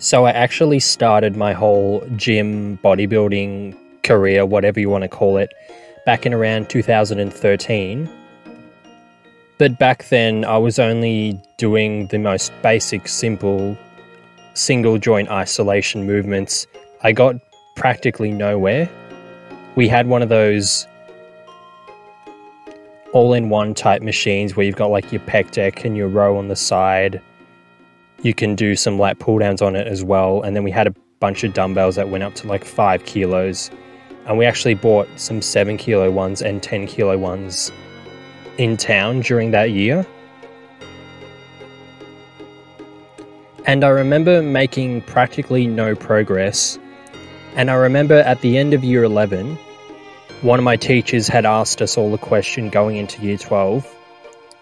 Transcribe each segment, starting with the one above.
So I actually started my whole gym bodybuilding career, whatever you want to call it, back in around 2013. But back then, I was only doing the most basic, simple single joint isolation movements. I got practically nowhere. We had one of those all in one type machines where you've got like your pec deck and your row on the side. You can do some lat pull downs on it as well. And then we had a bunch of dumbbells that went up to like five kilos. And we actually bought some seven kilo ones and 10 kilo ones in town during that year. And I remember making practically no progress. And I remember at the end of year 11, one of my teachers had asked us all a question going into year 12,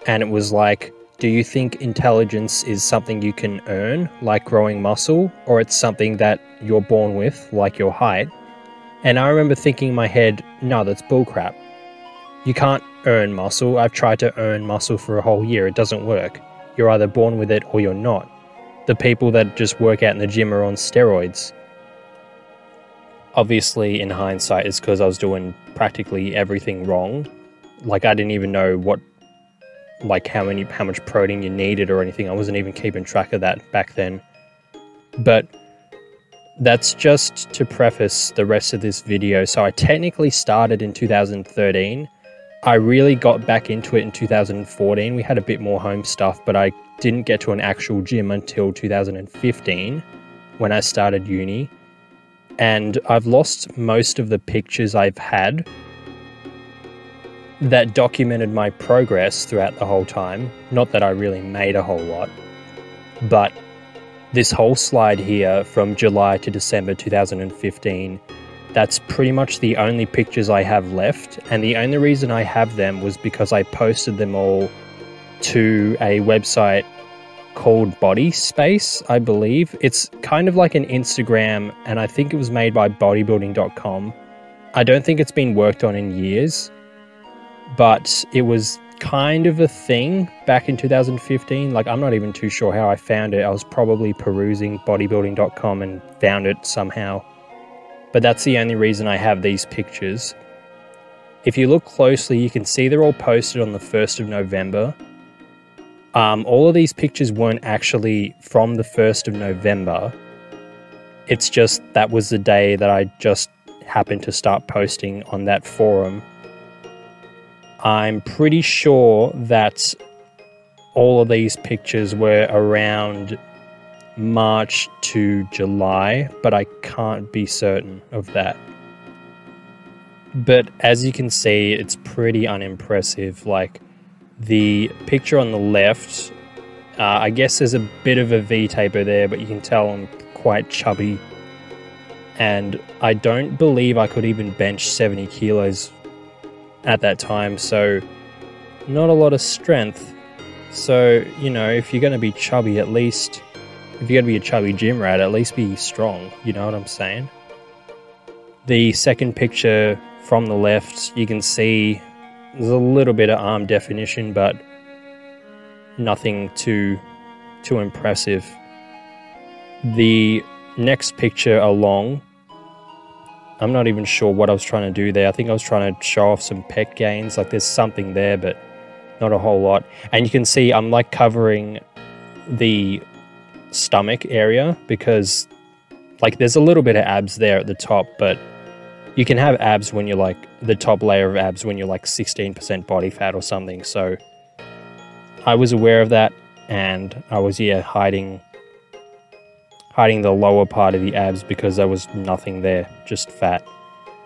and it was like, Do you think intelligence is something you can earn, like growing muscle, or it's something that you're born with, like your height? And I remember thinking in my head, No, that's bullcrap. You can't earn muscle. I've tried to earn muscle for a whole year, it doesn't work. You're either born with it or you're not. The people that just work out in the gym are on steroids obviously in hindsight it's because I was doing practically everything wrong. Like I didn't even know what like how many how much protein you needed or anything. I wasn't even keeping track of that back then. But that's just to preface the rest of this video. So I technically started in 2013. I really got back into it in 2014. We had a bit more home stuff, but I didn't get to an actual gym until 2015 when I started uni and I've lost most of the pictures I've had that documented my progress throughout the whole time. Not that I really made a whole lot, but this whole slide here from July to December 2015, that's pretty much the only pictures I have left. And the only reason I have them was because I posted them all to a website called BodySpace, I believe. It's kind of like an Instagram, and I think it was made by bodybuilding.com. I don't think it's been worked on in years, but it was kind of a thing back in 2015. Like, I'm not even too sure how I found it. I was probably perusing bodybuilding.com and found it somehow. But that's the only reason I have these pictures. If you look closely, you can see they're all posted on the 1st of November um, all of these pictures weren't actually from the 1st of November. It's just that was the day that I just happened to start posting on that forum. I'm pretty sure that all of these pictures were around March to July, but I can't be certain of that. But as you can see, it's pretty unimpressive. Like, the picture on the left, uh, I guess there's a bit of a V-taper there, but you can tell I'm quite chubby. And I don't believe I could even bench 70 kilos at that time, so not a lot of strength. So, you know, if you're going to be chubby, at least, if you're going to be a chubby gym rat, at least be strong. You know what I'm saying? The second picture from the left, you can see there's a little bit of arm definition, but nothing too too impressive. The next picture along, I'm not even sure what I was trying to do there. I think I was trying to show off some pec gains. Like there's something there, but not a whole lot. And you can see I'm like covering the stomach area because like there's a little bit of abs there at the top, but you can have abs when you're like the top layer of abs when you're like 16% body fat or something. So I was aware of that and I was yeah hiding hiding the lower part of the abs because there was nothing there, just fat,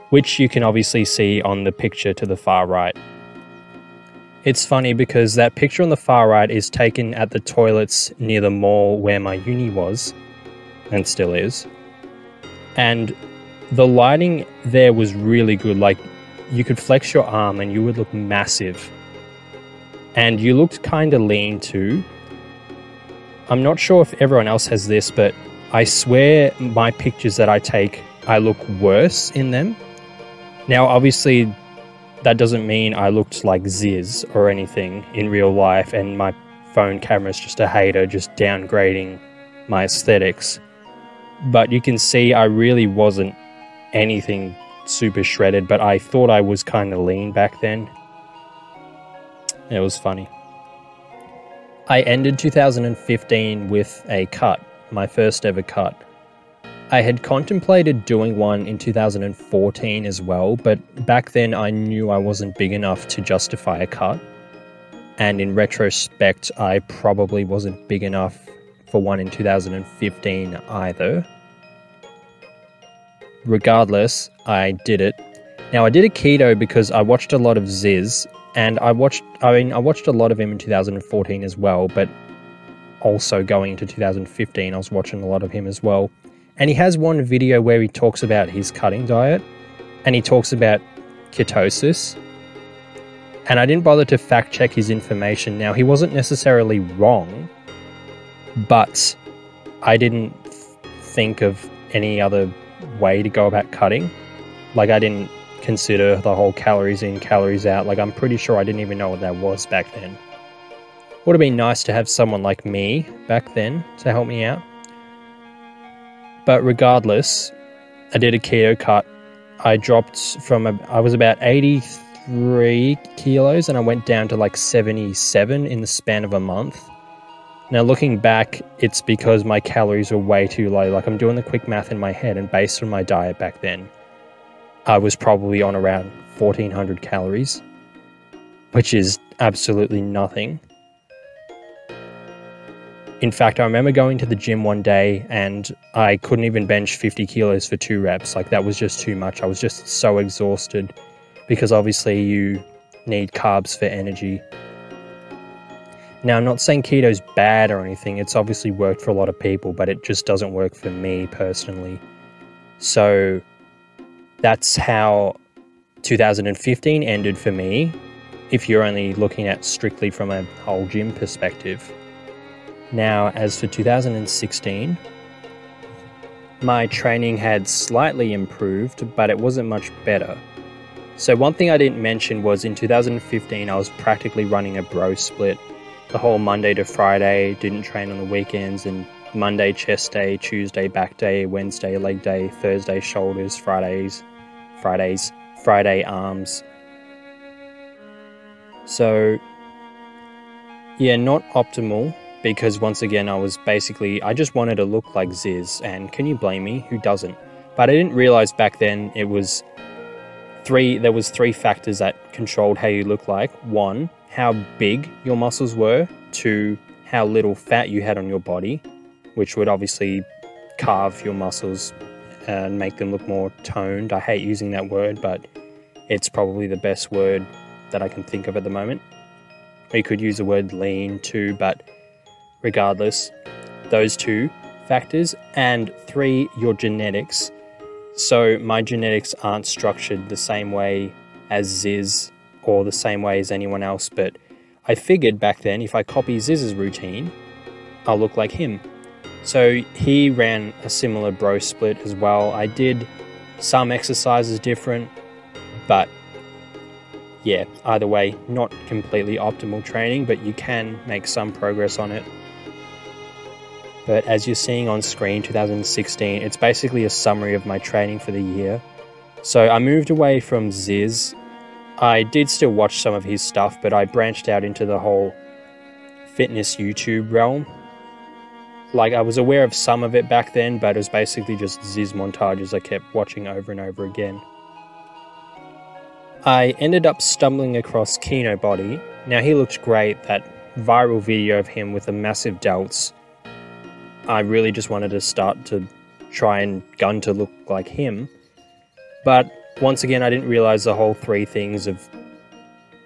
which you can obviously see on the picture to the far right. It's funny because that picture on the far right is taken at the toilets near the mall where my uni was and still is. And the lighting there was really good. Like you could flex your arm and you would look massive. And you looked kind of lean too. I'm not sure if everyone else has this, but I swear my pictures that I take, I look worse in them. Now, obviously, that doesn't mean I looked like Zyzz or anything in real life, and my phone camera is just a hater, just downgrading my aesthetics. but you can see I really wasn't anything super shredded, but I thought I was kind of lean back then. It was funny. I ended 2015 with a cut, my first ever cut. I had contemplated doing one in 2014 as well, but back then I knew I wasn't big enough to justify a cut. And in retrospect, I probably wasn't big enough for one in 2015 either. Regardless, I did it. Now I did a keto because I watched a lot of Zyzz and I watched I mean I watched a lot of him in 2014 as well, but also going into 2015 I was watching a lot of him as well. And he has one video where he talks about his cutting diet and he talks about ketosis. And I didn't bother to fact check his information. Now, he wasn't necessarily wrong, but I didn't think of any other way to go about cutting. Like, I didn't consider the whole calories in, calories out. Like, I'm pretty sure I didn't even know what that was back then. Would have been nice to have someone like me back then to help me out. But regardless, I did a keto cut. I dropped from, a, I was about 83 kilos and I went down to like 77 in the span of a month. Now, looking back, it's because my calories were way too low. Like, I'm doing the quick math in my head, and based on my diet back then, I was probably on around 1400 calories, which is absolutely nothing. In fact, I remember going to the gym one day and I couldn't even bench 50 kilos for two reps. Like, that was just too much. I was just so exhausted because obviously you need carbs for energy. Now, I'm not saying keto's bad or anything. It's obviously worked for a lot of people, but it just doesn't work for me personally. So, that's how 2015 ended for me, if you're only looking at strictly from a whole gym perspective. Now, as for 2016, my training had slightly improved, but it wasn't much better. So, one thing I didn't mention was in 2015, I was practically running a bro split. The whole Monday to Friday, didn't train on the weekends, and Monday chest day, Tuesday back day, Wednesday leg day, Thursday shoulders, Fridays, Fridays, Friday arms. So, yeah, not optimal, because once again I was basically I just wanted to look like Zyzz and can you blame me? Who doesn't? But I didn't realize back then it was three there was three factors that controlled how you look like. One how big your muscles were. Two how little fat you had on your body which would obviously carve your muscles and make them look more toned. I hate using that word but it's probably the best word that I can think of at the moment. You could use the word lean too but regardless, those two factors, and three, your genetics. So, my genetics aren't structured the same way as Zyzz or the same way as anyone else, but I figured back then if I copy Zyzz's routine, I'll look like him. So, he ran a similar bro split as well. I did some exercises different, but yeah, either way, not completely optimal training, but you can make some progress on it. But as you're seeing on screen, 2016, it's basically a summary of my training for the year. So I moved away from Zyzz. I did still watch some of his stuff, but I branched out into the whole fitness YouTube realm. Like, I was aware of some of it back then, but it was basically just Zyzz montages I kept watching over and over again. I ended up stumbling across Kinobody. Now, he looked great, that viral video of him with the massive delts I really just wanted to start to try and gun to look like him. But once again, I didn't realize the whole three things of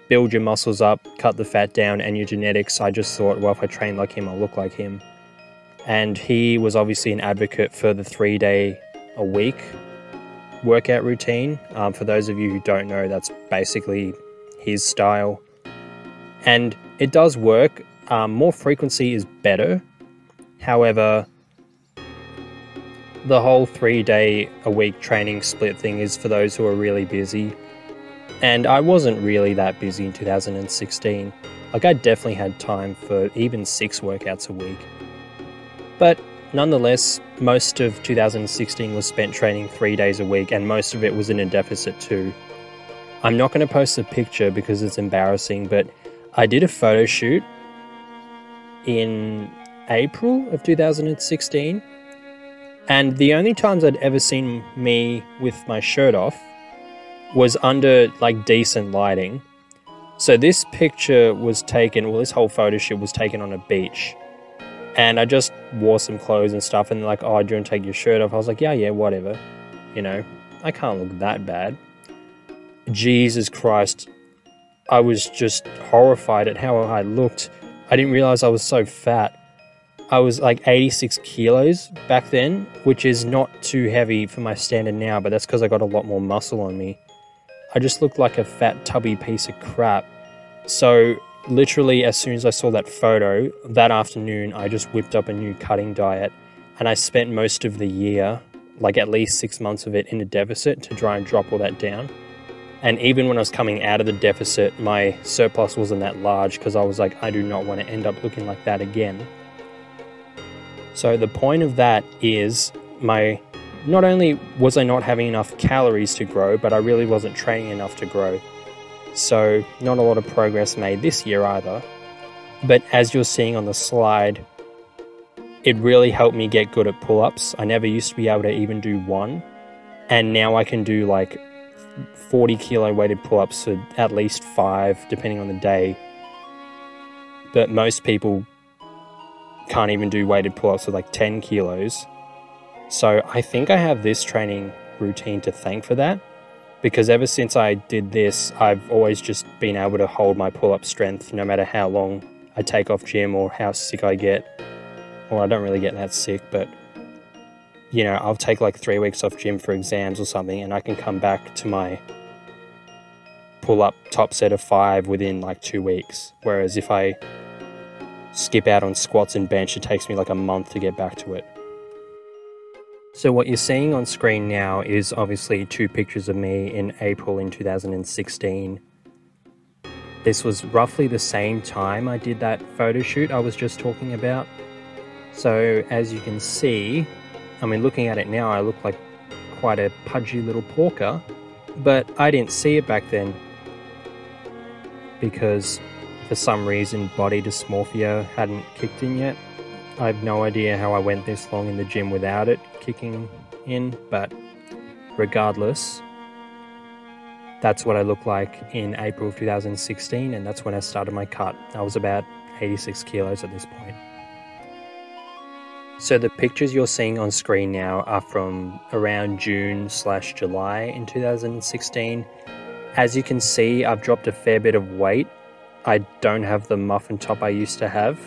build your muscles up, cut the fat down, and your genetics. I just thought, well, if I train like him, I'll look like him. And he was obviously an advocate for the three day a week workout routine. Um, for those of you who don't know, that's basically his style. And it does work. Um, more frequency is better, However, the whole three day a week training split thing is for those who are really busy. And I wasn't really that busy in 2016. Like, I definitely had time for even six workouts a week. But nonetheless, most of 2016 was spent training three days a week, and most of it was in a deficit too. I'm not going to post a picture because it's embarrassing, but I did a photo shoot in April of 2016. And the only times I'd ever seen me with my shirt off was under like decent lighting. So this picture was taken, well, this whole photo shoot was taken on a beach. And I just wore some clothes and stuff, and like, oh, do you want to take your shirt off? I was like, yeah, yeah, whatever. You know, I can't look that bad. Jesus Christ. I was just horrified at how I looked. I didn't realize I was so fat. I was like 86 kilos back then, which is not too heavy for my standard now, but that's because I got a lot more muscle on me. I just looked like a fat, tubby piece of crap. So, literally, as soon as I saw that photo, that afternoon, I just whipped up a new cutting diet and I spent most of the year, like at least six months of it, in a deficit to try and drop all that down. And even when I was coming out of the deficit, my surplus wasn't that large because I was like, I do not want to end up looking like that again. So the point of that is my not only was I not having enough calories to grow, but I really wasn't training enough to grow. So not a lot of progress made this year either. But as you're seeing on the slide, it really helped me get good at pull-ups. I never used to be able to even do one. And now I can do like 40 kilo weighted pull ups for at least five, depending on the day. But most people can't even do weighted pull ups with like 10 kilos. So I think I have this training routine to thank for that because ever since I did this, I've always just been able to hold my pull up strength no matter how long I take off gym or how sick I get. Well, I don't really get that sick, but you know, I'll take like three weeks off gym for exams or something, and I can come back to my pull up top set of five within like two weeks. Whereas if I skip out on squats and bench, it takes me like a month to get back to it. So, what you're seeing on screen now is obviously two pictures of me in April in 2016. This was roughly the same time I did that photo shoot I was just talking about. So, as you can see, I mean, looking at it now, I look like quite a pudgy little porker, but I didn't see it back then because for some reason body dysmorphia hadn't kicked in yet. I have no idea how I went this long in the gym without it kicking in, but regardless, that's what I look like in April 2016, and that's when I started my cut. I was about 86 kilos at this point. So the pictures you're seeing on screen now are from around June slash July in 2016. As you can see, I've dropped a fair bit of weight. I don't have the muffin top I used to have.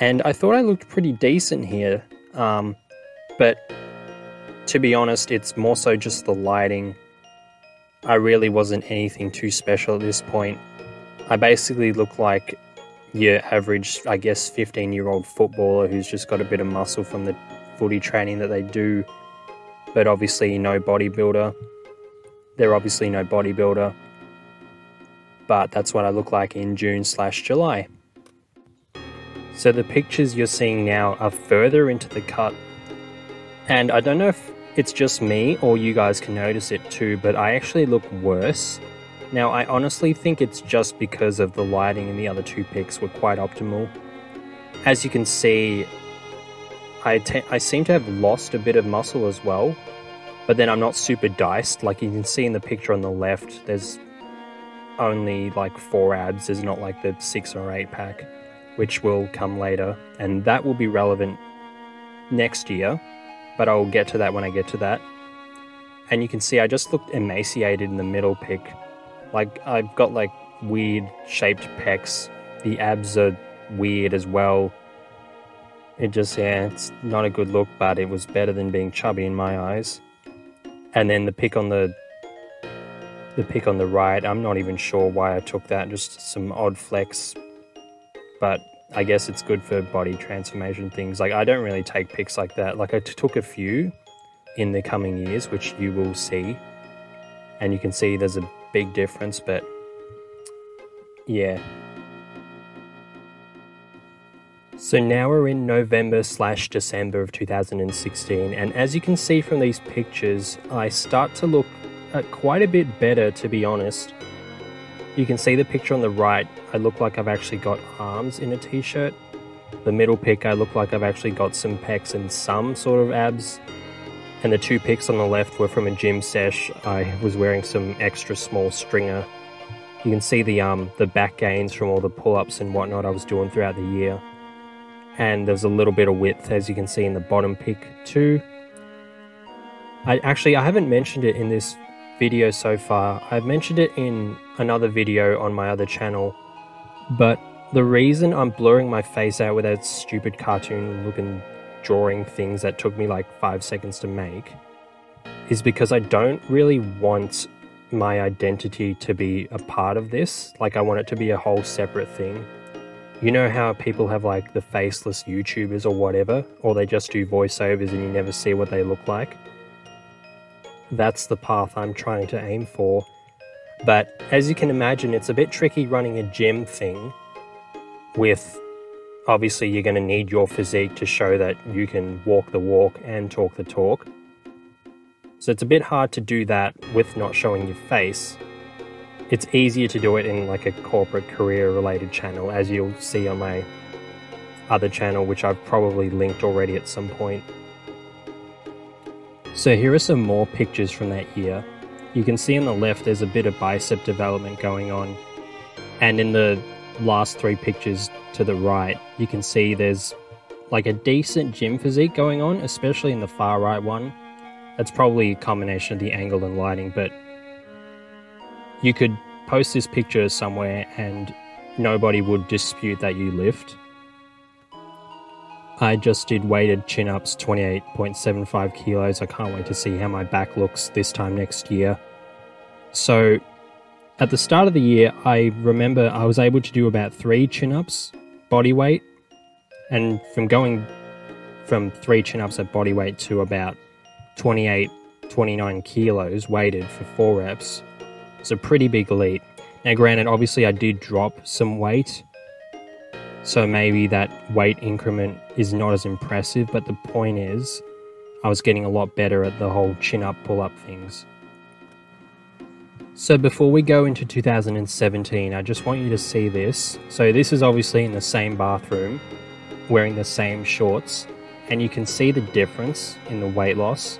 And I thought I looked pretty decent here. Um, but to be honest, it's more so just the lighting. I really wasn't anything too special at this point. I basically look like your average, I guess, 15 year old footballer who's just got a bit of muscle from the footy training that they do, but obviously no bodybuilder. They're obviously no bodybuilder, but that's what I look like in June slash July. So the pictures you're seeing now are further into the cut, and I don't know if it's just me or you guys can notice it too, but I actually look worse now, I honestly think it's just because of the lighting and the other two pics were quite optimal. As you can see, I, I seem to have lost a bit of muscle as well, but then I'm not super diced. Like you can see in the picture on the left, there's only like four abs, there's not like the six or eight pack, which will come later, and that will be relevant next year, but I'll get to that when I get to that. And you can see I just looked emaciated in the middle pic like I've got like weird shaped pecs. The abs are weird as well. It just yeah, it's not a good look, but it was better than being chubby in my eyes. And then the pic on the the pic on the right, I'm not even sure why I took that, just some odd flex. But I guess it's good for body transformation things. Like I don't really take pics like that. Like I took a few in the coming years, which you will see. And you can see there's a big difference, but yeah. So now we're in November slash December of 2016, and as you can see from these pictures, I start to look uh, quite a bit better to be honest. You can see the picture on the right, I look like I've actually got arms in a t-shirt. The middle pic, I look like I've actually got some pecs and some sort of abs. And the two pics on the left were from a gym sesh. I was wearing some extra small stringer. You can see the um the back gains from all the pull-ups and whatnot I was doing throughout the year and there's a little bit of width as you can see in the bottom pic too. I actually I haven't mentioned it in this video so far. I've mentioned it in another video on my other channel, but the reason I'm blurring my face out with that stupid cartoon looking drawing things that took me like five seconds to make is because I don't really want my identity to be a part of this. Like I want it to be a whole separate thing. You know how people have like the faceless YouTubers or whatever, or they just do voiceovers and you never see what they look like? That's the path I'm trying to aim for. But as you can imagine, it's a bit tricky running a gym thing with obviously you're going to need your physique to show that you can walk the walk and talk the talk. So it's a bit hard to do that with not showing your face it's easier to do it in like a corporate career related channel as you'll see on my other channel which I've probably linked already at some point. So here are some more pictures from that year. You can see on the left there's a bit of bicep development going on and in the last three pictures to the right you can see there's like a decent gym physique going on especially in the far right one. That's probably a combination of the angle and lighting but you could post this picture somewhere and nobody would dispute that you lift. I just did weighted chin ups, 28.75 kilos. I can't wait to see how my back looks this time next year. So, at the start of the year, I remember I was able to do about three chin ups, body weight, and from going from three chin ups at body weight to about 28, 29 kilos weighted for four reps, it's a pretty big leap. Now, granted, obviously, I did drop some weight, so maybe that weight increment is not as impressive, but the point is, I was getting a lot better at the whole chin up, pull up things. So, before we go into 2017, I just want you to see this. So, this is obviously in the same bathroom, wearing the same shorts, and you can see the difference in the weight loss.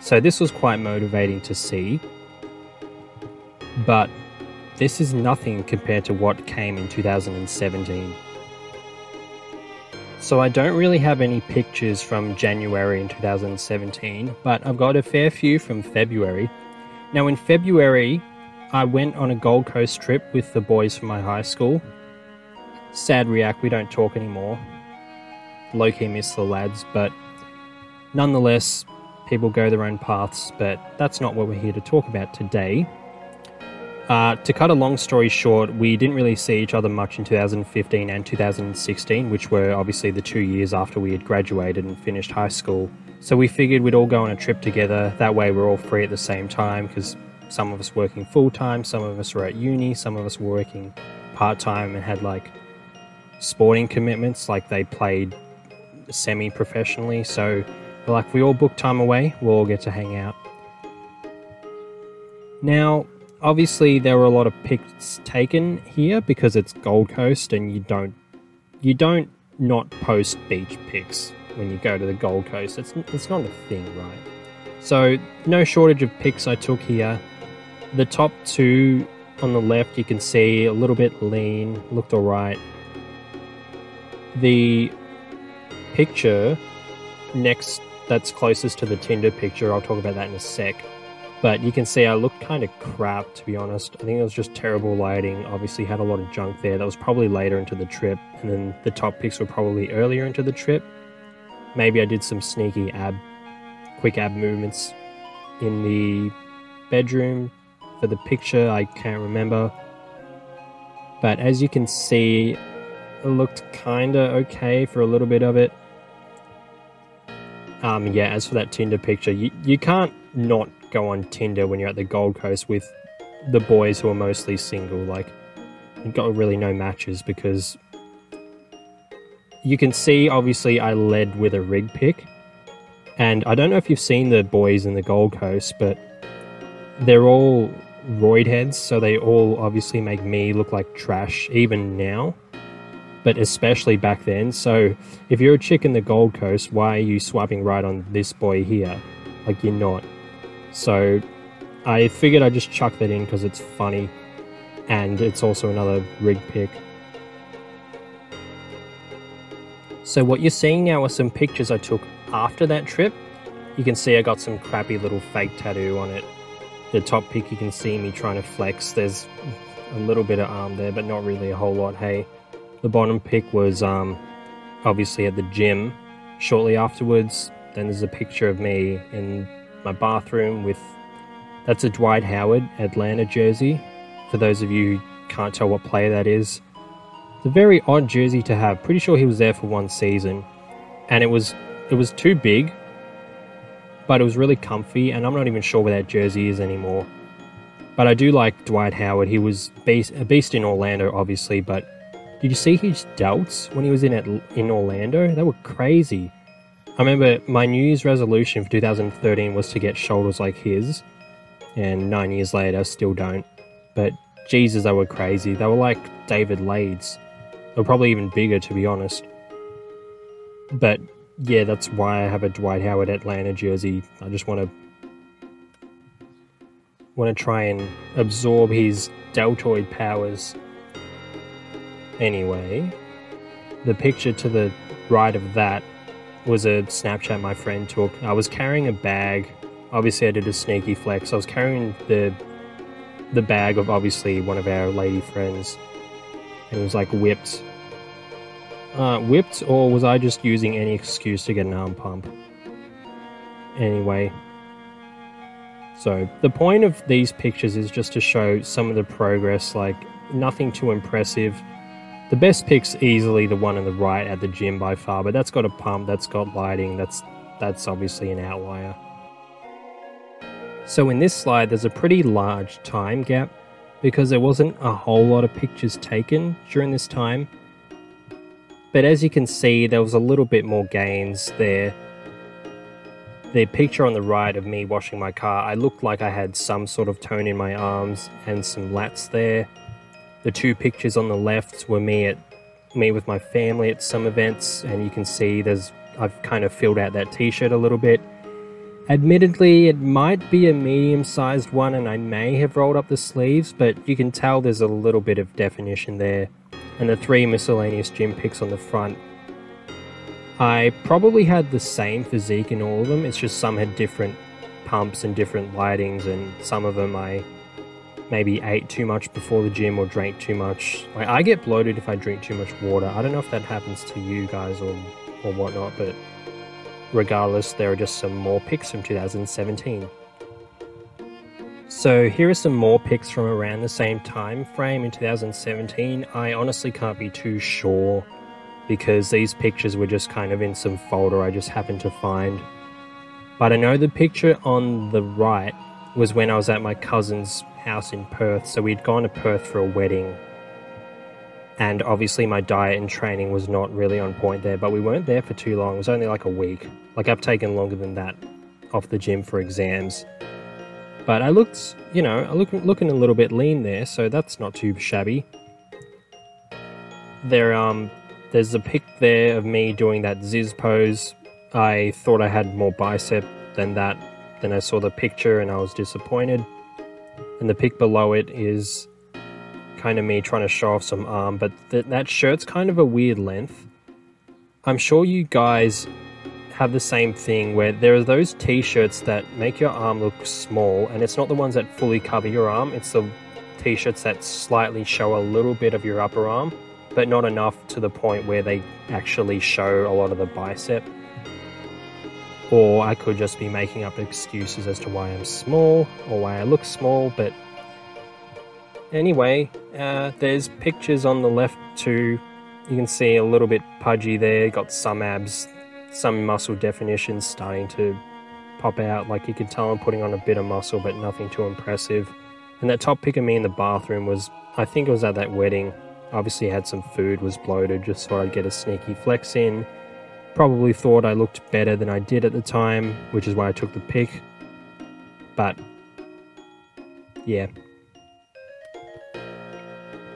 So, this was quite motivating to see but this is nothing compared to what came in 2017. So I don't really have any pictures from January in 2017, but I've got a fair few from February. Now in February, I went on a Gold Coast trip with the boys from my high school. Sad react, we don't talk anymore. Low key miss the lads, but nonetheless, people go their own paths, but that's not what we're here to talk about today. Uh, to cut a long story short, we didn't really see each other much in 2015 and 2016, which were obviously the two years after we had graduated and finished high school. So we figured we'd all go on a trip together. That way, we're all free at the same time because some of us working full time, some of us were at uni, some of us were working part time and had like sporting commitments, like they played semi professionally. So, like, we all book time away, we'll all get to hang out. Now, obviously there were a lot of pics taken here because it's Gold Coast and you don't you don't not post beach pics when you go to the Gold Coast. It's it's not a thing, right? So no shortage of pics I took here. The top two on the left you can see a little bit lean, looked alright. The picture next that's closest to the Tinder picture, I'll talk about that in a sec but you can see I looked kind of crap, to be honest. I think it was just terrible lighting. Obviously, had a lot of junk there. That was probably later into the trip, and then the top pics were probably earlier into the trip. Maybe I did some sneaky ab, quick ab movements in the bedroom for the picture. I can't remember. But as you can see, it looked kind of okay for a little bit of it. Um, yeah, as for that Tinder picture, you, you can't not go on Tinder when you're at the Gold Coast with the boys who are mostly single. Like, you've got really no matches because you can see obviously I led with a rig pick. And I don't know if you've seen the boys in the Gold Coast, but they're all roid heads, so they all obviously make me look like trash, even now, but especially back then. So if you're a chick in the Gold Coast, why are you swiping right on this boy here? Like, you're not. So I figured I'd just chuck that in because it's funny, and it's also another rig pick. So what you're seeing now are some pictures I took after that trip. You can see I got some crappy little fake tattoo on it. The top pic you can see me trying to flex. There's a little bit of arm there, but not really a whole lot, hey. The bottom pic was um, obviously at the gym. Shortly afterwards, then there's a picture of me in my bathroom with... That's a Dwight Howard Atlanta jersey. For those of you who can't tell what player that is, it's a very odd jersey to have. Pretty sure he was there for one season. And it was it was too big, but it was really comfy, and I'm not even sure where that jersey is anymore. But I do like Dwight Howard. He was beast, a beast in Orlando, obviously, but did you see his delts when he was in in Orlando? They were crazy. I remember my New Year's resolution for 2013 was to get shoulders like his, and nine years later, I still don't. But Jesus, they were crazy. They were like David Laid's. were probably even bigger, to be honest. But yeah, that's why I have a Dwight Howard Atlanta jersey. I just want to want to try and absorb his deltoid powers. Anyway, the picture to the right of that was a Snapchat my friend took. I was carrying a bag. Obviously, I did a sneaky flex. I was carrying the the bag of obviously one of our lady friends and it was like whipped. Uh, whipped, or was I just using any excuse to get an arm pump? Anyway. So, the point of these pictures is just to show some of the progress, like nothing too impressive. The best pick's easily the one on the right at the gym by far, but that's got a pump, that's got lighting, that's that's obviously an outlier. So in this slide, there's a pretty large time gap because there wasn't a whole lot of pictures taken during this time. But as you can see, there was a little bit more gains there. The picture on the right of me washing my car, I looked like I had some sort of tone in my arms and some lats there. The two pictures on the left were me at me with my family at some events, and you can see there's I've kind of filled out that t-shirt a little bit. Admittedly, it might be a medium-sized one and I may have rolled up the sleeves, but you can tell there's a little bit of definition there. And the three miscellaneous gym pics on the front. I probably had the same physique in all of them, it's just some had different pumps and different lightings and some of them I maybe ate too much before the gym or drank too much. Like I get bloated if I drink too much water. I don't know if that happens to you guys or, or whatnot, but Regardless, there are just some more pics from 2017. So here are some more pics from around the same time frame in 2017. I honestly can't be too sure because these pictures were just kind of in some folder I just happened to find. But I know the picture on the right was when I was at my cousin's house in Perth. So we'd gone to Perth for a wedding. And obviously my diet and training was not really on point there but we weren't there for too long. It was only like a week. Like i've taken longer than that off the gym for exams. But i looked you know i look looking a little bit lean there so that's not too shabby. There um there's a pic there of me doing that Zyzz pose. I thought i had more bicep than that then i saw the picture and i was disappointed and the pic below it is kind of me trying to show off some arm, but th that shirt's kind of a weird length. I'm sure you guys have the same thing where there are those t-shirts that make your arm look small and it's not the ones that fully cover your arm, it's the t-shirts that slightly show a little bit of your upper arm, but not enough to the point where they actually show a lot of the bicep. Or I could just be making up excuses as to why I'm small or why I look small, but Anyway, uh, there's pictures on the left too. You can see a little bit pudgy there, got some abs, some muscle definitions starting to pop out. Like you can tell I'm putting on a bit of muscle, but nothing too impressive. And that top pic of me in the bathroom was, I think it was at that wedding. Obviously, had some food, was bloated, just thought I'd get a sneaky flex in. Probably thought I looked better than I did at the time, which is why I took the pic. But, yeah.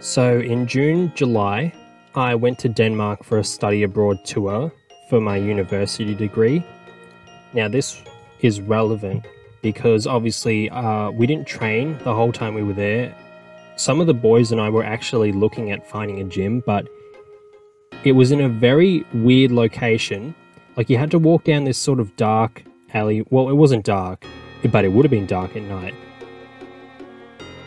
So, in June, July, I went to Denmark for a study abroad tour for my university degree. Now, this is relevant because obviously uh, we didn't train the whole time we were there. Some of the boys and I were actually looking at finding a gym, but it was in a very weird location. Like you had to walk down this sort of dark alley. Well, it wasn't dark, but it would have been dark at night.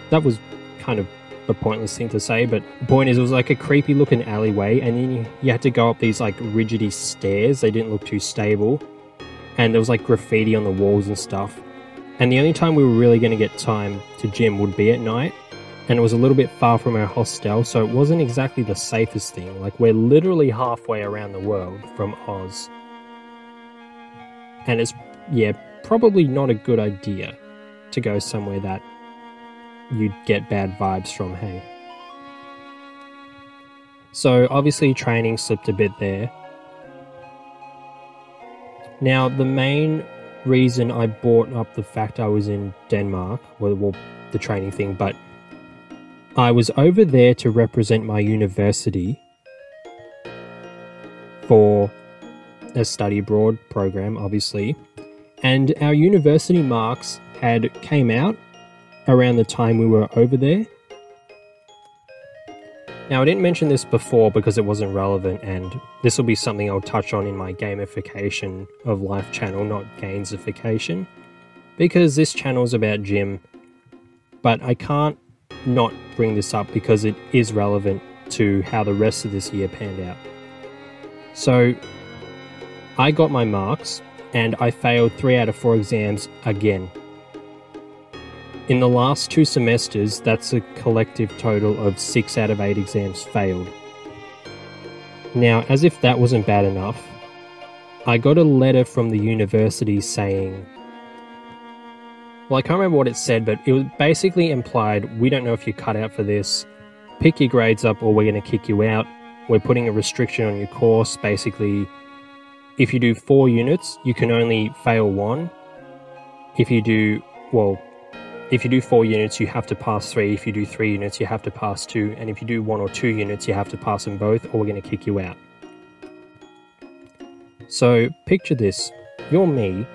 That was kind of a pointless thing to say, but the point is, it was like a creepy looking alleyway, and then you, you had to go up these like rigidy stairs. They didn't look too stable, and there was like graffiti on the walls and stuff. And the only time we were really going to get time to gym would be at night, and it was a little bit far from our hostel, so it wasn't exactly the safest thing. Like, we're literally halfway around the world from Oz. And it's, yeah, probably not a good idea to go somewhere that you'd get bad vibes from, hey. So, obviously, training slipped a bit there. Now, the main reason I brought up the fact I was in Denmark, well, well, the training thing, but I was over there to represent my university for a study abroad program, obviously, and our university marks had came out around the time we were over there. Now, I didn't mention this before because it wasn't relevant, and this will be something I'll touch on in my gamification of life channel, not gainsification, because this channel is about gym, but I can't not bring this up because it is relevant to how the rest of this year panned out. So, I got my marks, and I failed three out of four exams again. In the last two semesters, that's a collective total of six out of eight exams failed. Now, as if that wasn't bad enough, I got a letter from the university saying, well, I can't remember what it said, but it was basically implied we don't know if you're cut out for this. Pick your grades up or we're going to kick you out. We're putting a restriction on your course. Basically, if you do four units, you can only fail one. If you do, well, if you do four units, you have to pass three. If you do three units, you have to pass two. And if you do one or two units, you have to pass them both, or we're going to kick you out. So picture this you're me,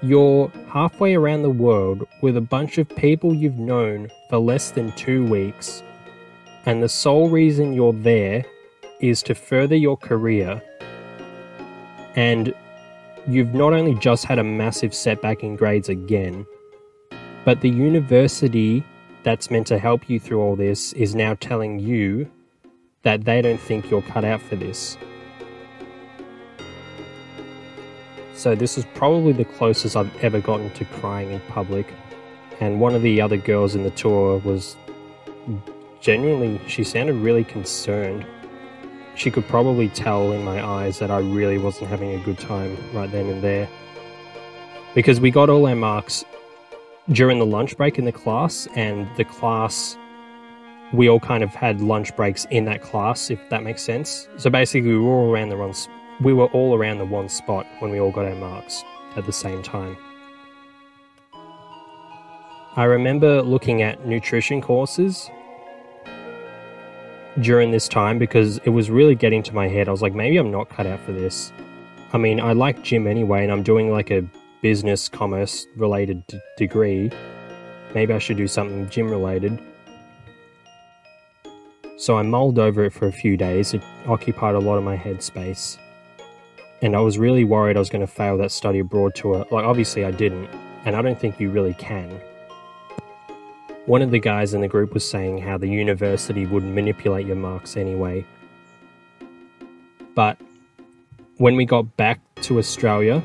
you're halfway around the world with a bunch of people you've known for less than two weeks, and the sole reason you're there is to further your career. And you've not only just had a massive setback in grades again, but the university that's meant to help you through all this is now telling you that they don't think you're cut out for this. So, this is probably the closest I've ever gotten to crying in public. And one of the other girls in the tour was genuinely, she sounded really concerned. She could probably tell in my eyes that I really wasn't having a good time right then and there. Because we got all our marks during the lunch break in the class, and the class, we all kind of had lunch breaks in that class, if that makes sense. So basically, we were all around the we were all around the one spot when we all got our marks at the same time. I remember looking at nutrition courses during this time because it was really getting to my head. I was like, maybe I'm not cut out for this. I mean, I like gym anyway, and I'm doing like a business commerce related degree. Maybe I should do something gym related. So I mulled over it for a few days. It occupied a lot of my headspace. And I was really worried I was going to fail that study abroad tour. Like, obviously, I didn't. And I don't think you really can. One of the guys in the group was saying how the university would manipulate your marks anyway. But when we got back to Australia,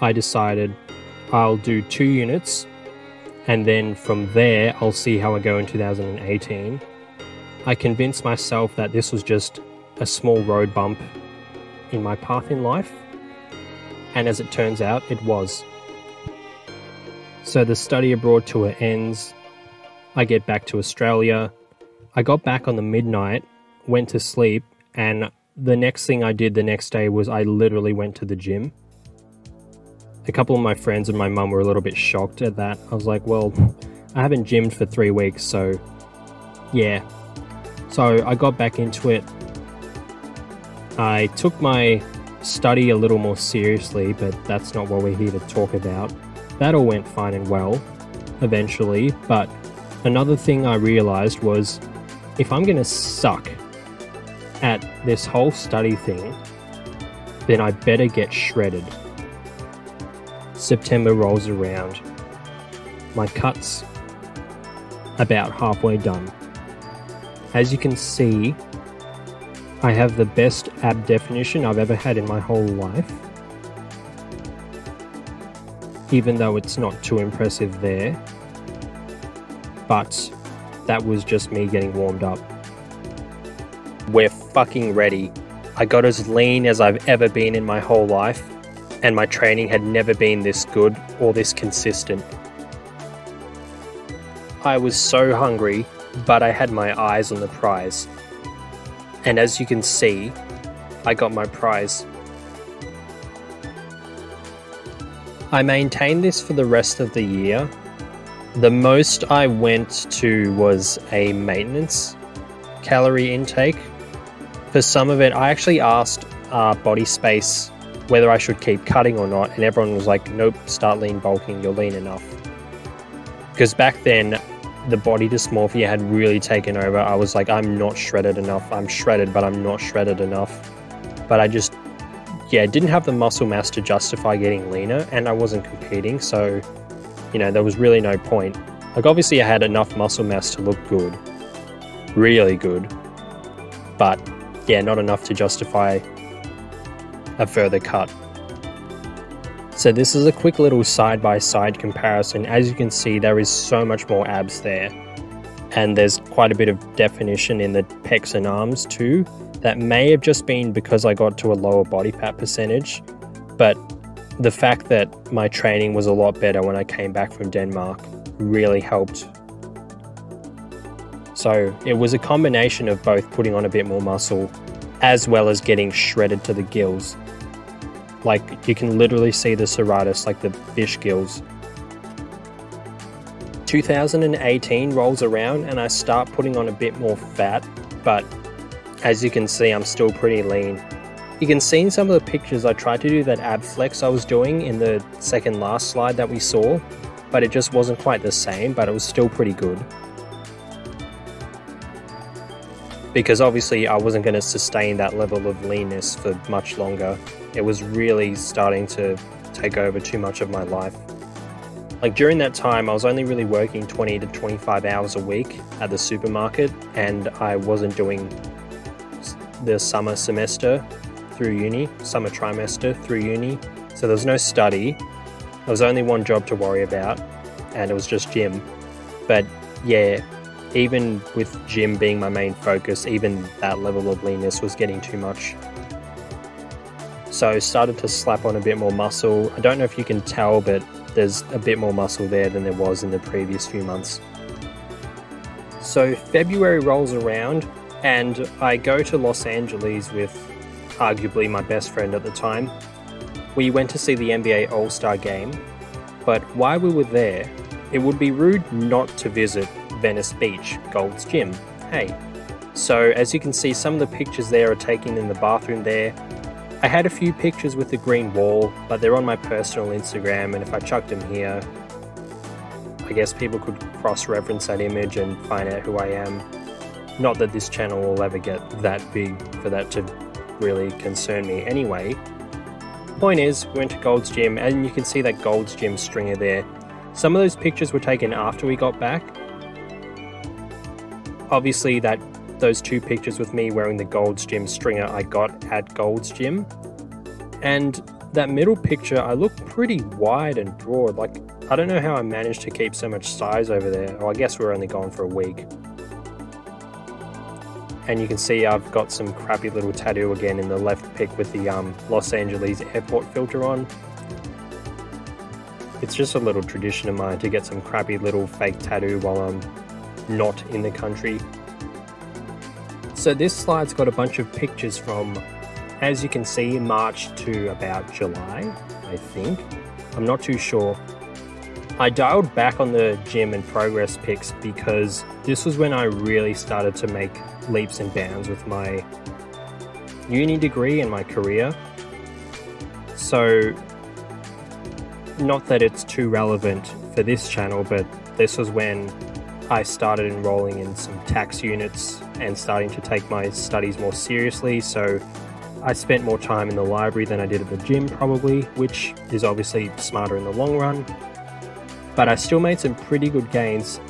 I decided I'll do two units and then from there I'll see how I go in 2018. I convinced myself that this was just a small road bump in my path in life, and as it turns out, it was. So the study abroad tour ends, I get back to Australia, I got back on the midnight, went to sleep, and the next thing I did the next day was I literally went to the gym. A couple of my friends and my mum were a little bit shocked at that. I was like, well, I haven't gymmed for three weeks, so yeah. So I got back into it. I took my study a little more seriously, but that's not what we're here to talk about. That all went fine and well eventually, but another thing I realized was if I'm going to suck at this whole study thing, then I better get shredded. September rolls around. My cut's about halfway done. As you can see, I have the best ab definition I've ever had in my whole life. Even though it's not too impressive there. But that was just me getting warmed up. We're fucking ready. I got as lean as I've ever been in my whole life, and my training had never been this good or this consistent. I was so hungry, but I had my eyes on the prize. And as you can see, I got my prize. I maintained this for the rest of the year. The most I went to was a maintenance calorie intake. For some of it, I actually asked uh, BodySpace whether I should keep cutting or not, and everyone was like, nope, start lean bulking, you're lean enough. Because back then, the body dysmorphia had really taken over. I was like, I'm not shredded enough. I'm shredded, but I'm not shredded enough. But I just, yeah, didn't have the muscle mass to justify getting leaner, and I wasn't competing, so, you know, there was really no point. Like, obviously, I had enough muscle mass to look good, really good, but yeah, not enough to justify a further cut. So this is a quick little side-by-side -side comparison. As you can see, there is so much more abs there. And there's quite a bit of definition in the pecs and arms too. That may have just been because I got to a lower body fat percentage. But the fact that my training was a lot better when I came back from Denmark really helped. So it was a combination of both putting on a bit more muscle as well as getting shredded to the gills. Like you can literally see the serratus, like the fish gills. 2018 rolls around and I start putting on a bit more fat, but as you can see, I'm still pretty lean. You can see in some of the pictures I tried to do that ab flex I was doing in the second last slide that we saw, but it just wasn't quite the same, but it was still pretty good. Because obviously I wasn't going to sustain that level of leanness for much longer it was really starting to take over too much of my life. Like during that time, I was only really working 20 to 25 hours a week at the supermarket, and I wasn't doing the summer semester through uni, summer trimester through uni. So there was no study. There was only one job to worry about, and it was just gym. But yeah, even with gym being my main focus, even that level of leanness was getting too much. So started to slap on a bit more muscle. I don't know if you can tell, but there's a bit more muscle there than there was in the previous few months. So February rolls around and I go to Los Angeles with arguably my best friend at the time. We went to see the NBA All Star game, but while we were there, it would be rude not to visit Venice Beach, Gold's Gym. Hey. So, as you can see, some of the pictures there are taken in the bathroom there, I had a few pictures with the green wall, but they're on my personal Instagram, and if I chucked them here, I guess people could cross reference that image and find out who I am. Not that this channel will ever get that big for that to really concern me anyway. Point is, we went to Gold's Gym, and you can see that Gold's Gym stringer there. Some of those pictures were taken after we got back. Obviously, that those two pictures with me wearing the Gold's Gym stringer I got at Gold's Gym. And that middle picture, I look pretty wide and broad. Like, I don't know how I managed to keep so much size over there. Well, I guess we're only gone for a week. And you can see I've got some crappy little tattoo again in the left pic with the um, Los Angeles airport filter on. It's just a little tradition of mine to get some crappy little fake tattoo while I'm not in the country. So this slide's got a bunch of pictures from, as you can see, March to about July, I think. I'm not too sure. I dialed back on the gym and progress pics because this was when I really started to make leaps and bounds with my uni degree and my career. So, not that it's too relevant for this channel, but this was when I started enrolling in some tax units and starting to take my studies more seriously. So, I spent more time in the library than I did at the gym, probably, which is obviously smarter in the long run but I still made some pretty good gains.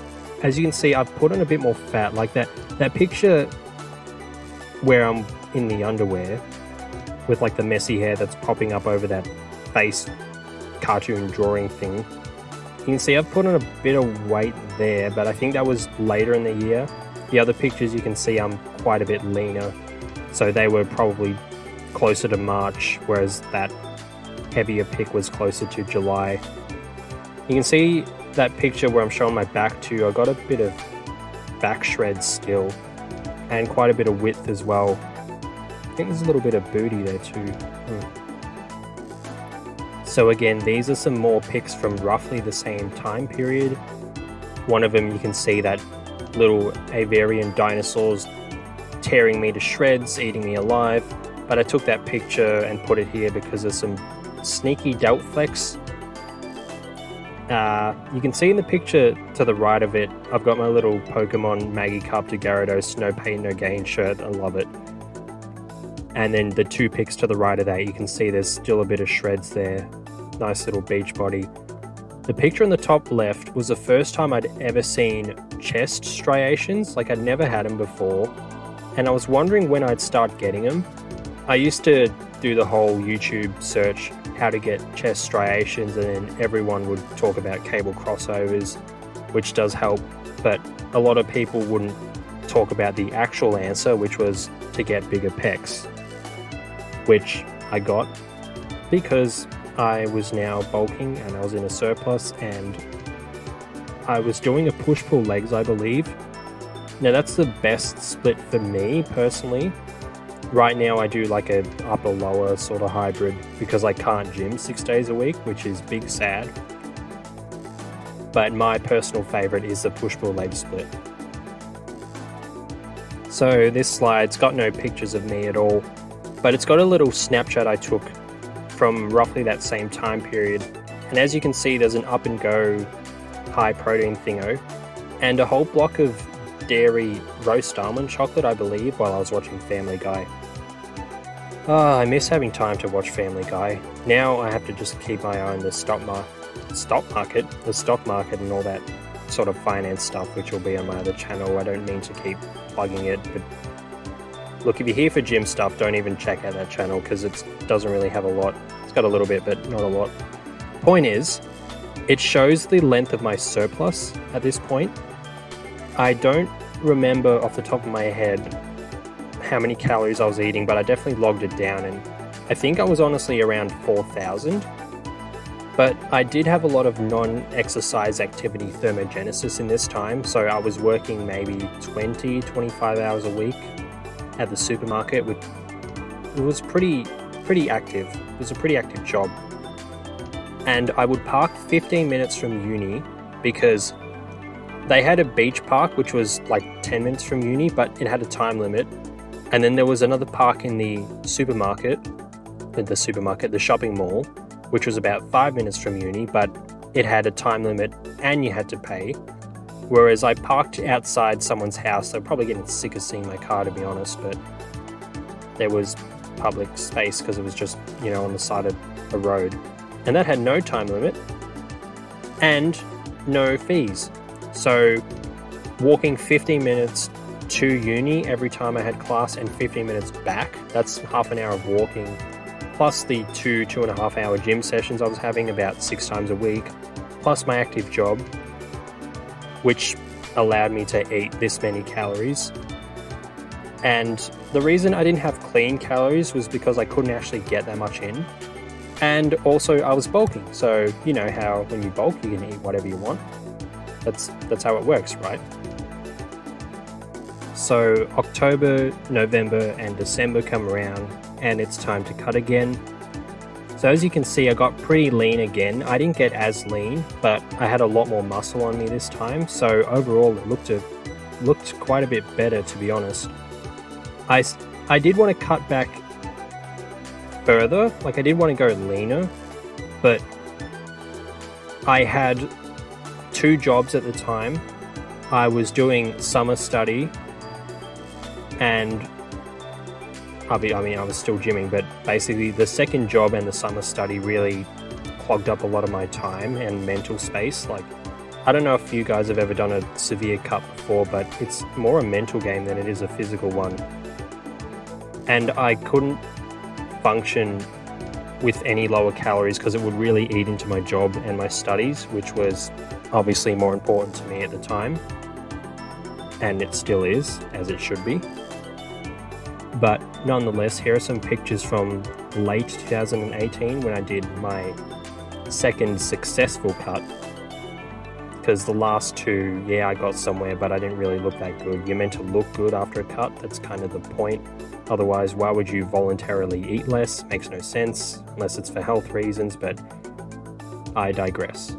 As you can see, I've put on a bit more fat, like that, that picture where I'm in the underwear with like the messy hair that's popping up over that face cartoon drawing thing. You can see I've put on a bit of weight there, but I think that was later in the year. The other pictures you can see I'm quite a bit leaner, so they were probably closer to March, whereas that heavier pic was closer to July. You can see that picture where I'm showing my back too. I got a bit of back shred still and quite a bit of width as well. I think there's a little bit of booty there too. Hmm. So again, these are some more pics from roughly the same time period. One of them you can see that little avian dinosaurs tearing me to shreds, eating me alive. But I took that picture and put it here because there's some sneaky delt flex uh, you can see in the picture to the right of it, I've got my little Pokemon Magikarp to Gyarados No Pain No Gain shirt. I love it. And then the two pics to the right of that, you can see there's still a bit of shreds there. Nice little beach body. The picture on the top left was the first time I'd ever seen chest striations. Like I'd never had them before. And I was wondering when I'd start getting them. I used to do the whole YouTube search how to get chest striations, and then everyone would talk about cable crossovers, which does help. But a lot of people wouldn't talk about the actual answer, which was to get bigger pecs, which I got because I was now bulking and I was in a surplus and I was doing a push pull legs, I believe. Now, that's the best split for me personally Right now, I do like a upper lower sort of hybrid because I can't gym six days a week, which is big sad. But my personal favorite is the push pull leg split. So this slide's got no pictures of me at all, but it's got a little snapshot I took from roughly that same time period. And as you can see, there's an up and go high protein thingo and a whole block of dairy roast almond chocolate, I believe, while I was watching Family Guy. Ah, oh, I miss having time to watch Family Guy. Now I have to just keep my eye on the stock, mar- stock market, the stock market, and all that sort of finance stuff, which will be on my other channel. I don't mean to keep plugging it, but look, if you're here for gym stuff, don't even check out that channel because it doesn't really have a lot. It's got a little bit, but not a lot. Point is, it shows the length of my surplus at this point. I don't remember off the top of my head how many calories I was eating, but I definitely logged it down and I think I was honestly around 4,000. But I did have a lot of non exercise activity thermogenesis in this time, so I was working maybe 20, 25 hours a week at the supermarket, which it was pretty, pretty active. It was a pretty active job. And I would park 15 minutes from uni because they had a beach park which was like 10 minutes from uni, but it had a time limit. And then there was another park in the supermarket, the supermarket, the shopping mall, which was about five minutes from uni, but it had a time limit and you had to pay. Whereas I parked outside someone's house, they're probably getting sick of seeing my car to be honest, but there was public space because it was just, you know, on the side of a road. And that had no time limit and no fees. So walking 15 minutes to uni every time I had class and 15 minutes back, that's half an hour of walking, plus the two, two and a half hour gym sessions I was having about six times a week, plus my active job, which allowed me to eat this many calories. And the reason I didn't have clean calories was because I couldn't actually get that much in. And also, I was bulking. So, you know how when you bulk, you can eat whatever you want. That's that's how it works, right? So October, November, and December come around, and it's time to cut again. So as you can see, I got pretty lean again. I didn't get as lean, but I had a lot more muscle on me this time. So overall, it looked a, looked quite a bit better, to be honest. I, I did want to cut back further, like I did want to go leaner, but I had two jobs at the time. I was doing summer study and I mean, I was still gymming, but basically the second job and the summer study really clogged up a lot of my time and mental space. Like, I don't know if you guys have ever done a severe cut before, but it's more a mental game than it is a physical one. And I couldn't function with any lower calories because it would really eat into my job and my studies, which was obviously more important to me at the time. And it still is, as it should be. But nonetheless, here are some pictures from late 2018 when I did my second successful cut. Because the last two, yeah, I got somewhere, but I didn't really look that good. You're meant to look good after a cut, that's kind of the point. Otherwise, why would you voluntarily eat less? Makes no sense, unless it's for health reasons, but I digress.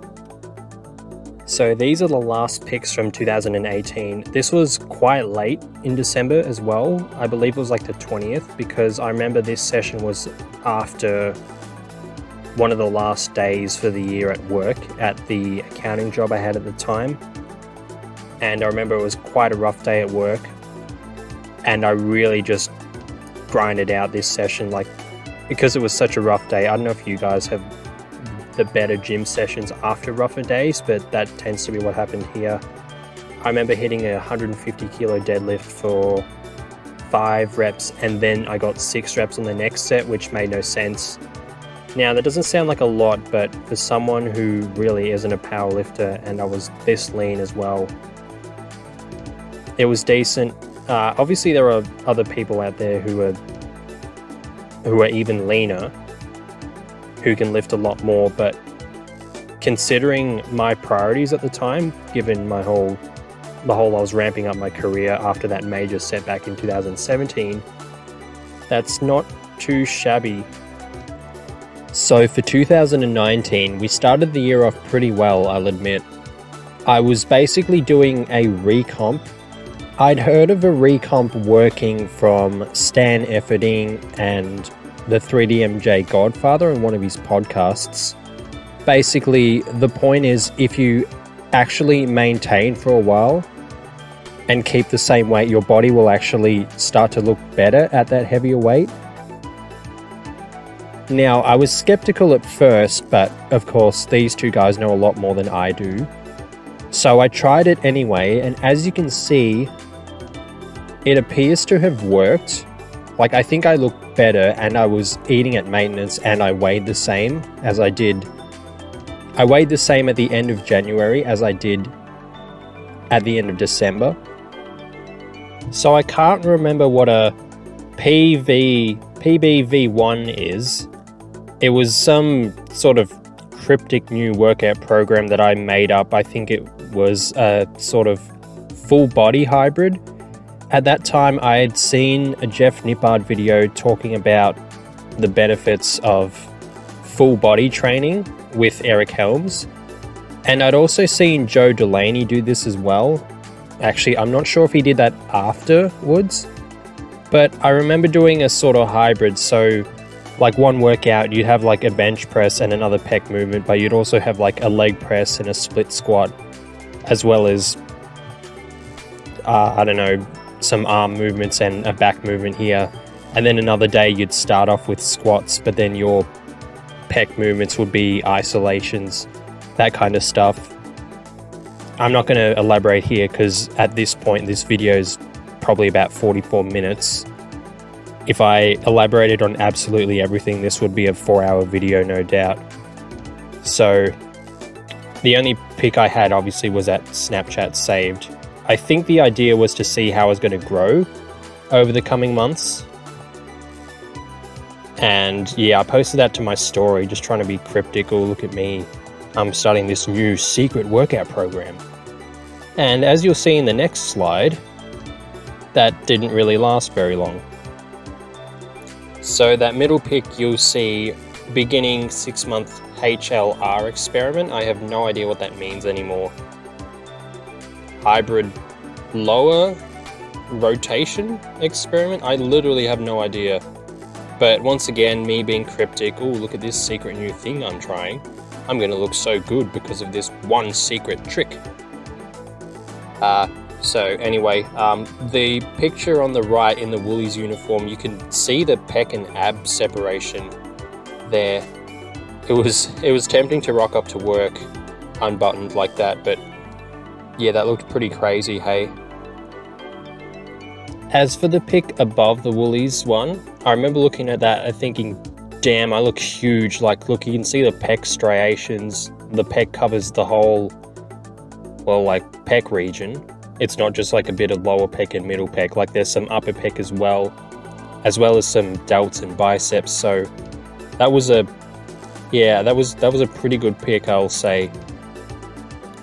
So these are the last picks from 2018. This was quite late in December as well. I believe it was like the 20th because I remember this session was after one of the last days for the year at work at the accounting job I had at the time. And I remember it was quite a rough day at work. And I really just grinded out this session like because it was such a rough day. I don't know if you guys have the better gym sessions after rougher days, but that tends to be what happened here. I remember hitting a 150 kilo deadlift for five reps, and then I got six reps on the next set, which made no sense. Now, that doesn't sound like a lot, but for someone who really isn't a power lifter, and I was this lean as well, it was decent. Uh, obviously, there are other people out there who are who are even leaner, who can lift a lot more. But considering my priorities at the time, given my whole the whole I was ramping up my career after that major setback in 2017, that's not too shabby. So for 2019, we started the year off pretty well, I'll admit. I was basically doing a recomp. I'd heard of a recomp working from Stan Efferding and the 3DMJ Godfather in one of his podcasts. Basically, the point is if you actually maintain for a while and keep the same weight, your body will actually start to look better at that heavier weight. Now, I was skeptical at first, but of course, these two guys know a lot more than I do. So I tried it anyway, and as you can see, it appears to have worked. Like, I think I looked better and I was eating at maintenance and I weighed the same as I did. I weighed the same at the end of January as I did at the end of December. So I can't remember what a PV PBV1 is. It was some sort of cryptic new workout program that I made up. I think it was a sort of full body hybrid at that time, I had seen a Jeff Nippard video talking about the benefits of full body training with Eric Helms. And I'd also seen Joe Delaney do this as well. Actually, I'm not sure if he did that afterwards, but I remember doing a sort of hybrid. So, like one workout, you'd have like a bench press and another pec movement, but you'd also have like a leg press and a split squat, as well as, uh, I don't know, some arm movements and a back movement here. And then another day you'd start off with squats, but then your pec movements would be isolations, that kind of stuff. I'm not going to elaborate here because at this point, this video is probably about 44 minutes. If I elaborated on absolutely everything, this would be a four hour video, no doubt. So, the only pick I had obviously was that Snapchat saved. I think the idea was to see how I was going to grow over the coming months. And yeah, I posted that to my story, just trying to be cryptic. Oh, look at me. I'm starting this new secret workout program. And as you'll see in the next slide, that didn't really last very long. So that middle pick you'll see beginning six month HLR experiment. I have no idea what that means anymore. Hybrid lower rotation experiment? I literally have no idea. But once again, me being cryptic, oh, look at this secret new thing I'm trying. I'm gonna look so good because of this one secret trick. Uh, so anyway, um, the picture on the right in the Woolies uniform, you can see the pec and ab separation there. It was it was tempting to rock up to work unbuttoned like that, but yeah, that looked pretty crazy, hey. As for the pic above the Woolies one, I remember looking at that and thinking, damn, I look huge. Like, look, you can see the pec striations. The pec covers the whole, well, like, pec region. It's not just like a bit of lower pec and middle pec. Like, there's some upper pec as well, as well as some delts and biceps. So that was a, yeah, that was that was a pretty good pic, I'll say.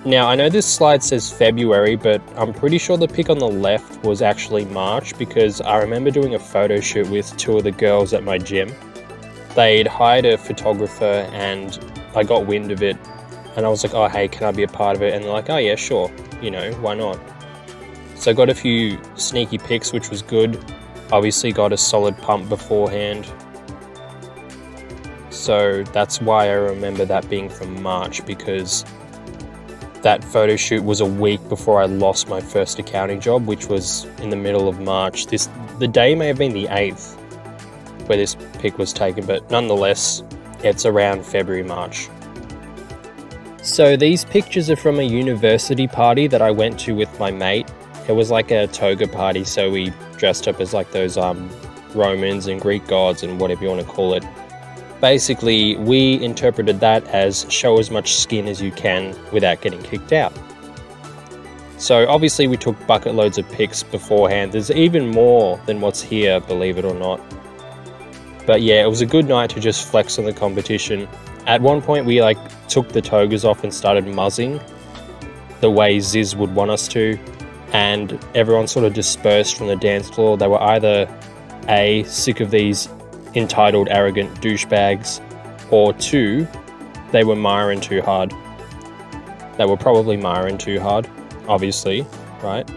Now, I know this slide says February, but I'm pretty sure the pic on the left was actually March because I remember doing a photo shoot with two of the girls at my gym. They'd hired a photographer and I got wind of it and I was like, oh, hey, can I be a part of it? And they're like, oh, yeah, sure. You know, why not? So I got a few sneaky pics, which was good. Obviously got a solid pump beforehand. So that's why I remember that being from March because that photo shoot was a week before I lost my first accounting job, which was in the middle of March. This the day may have been the 8th where this pic was taken, but nonetheless, it's around February, March. So these pictures are from a university party that I went to with my mate. It was like a toga party, so we dressed up as like those um, Romans and Greek gods and whatever you want to call it basically, we interpreted that as show as much skin as you can without getting kicked out. So obviously we took bucket loads of pics beforehand. There's even more than what's here, believe it or not. But yeah, it was a good night to just flex on the competition. At one point we like took the togas off and started muzzing the way Zyzz would want us to. And everyone sort of dispersed from the dance floor. They were either A, sick of these entitled arrogant douchebags, or two, they were miring too hard. They were probably miring too hard, obviously, right?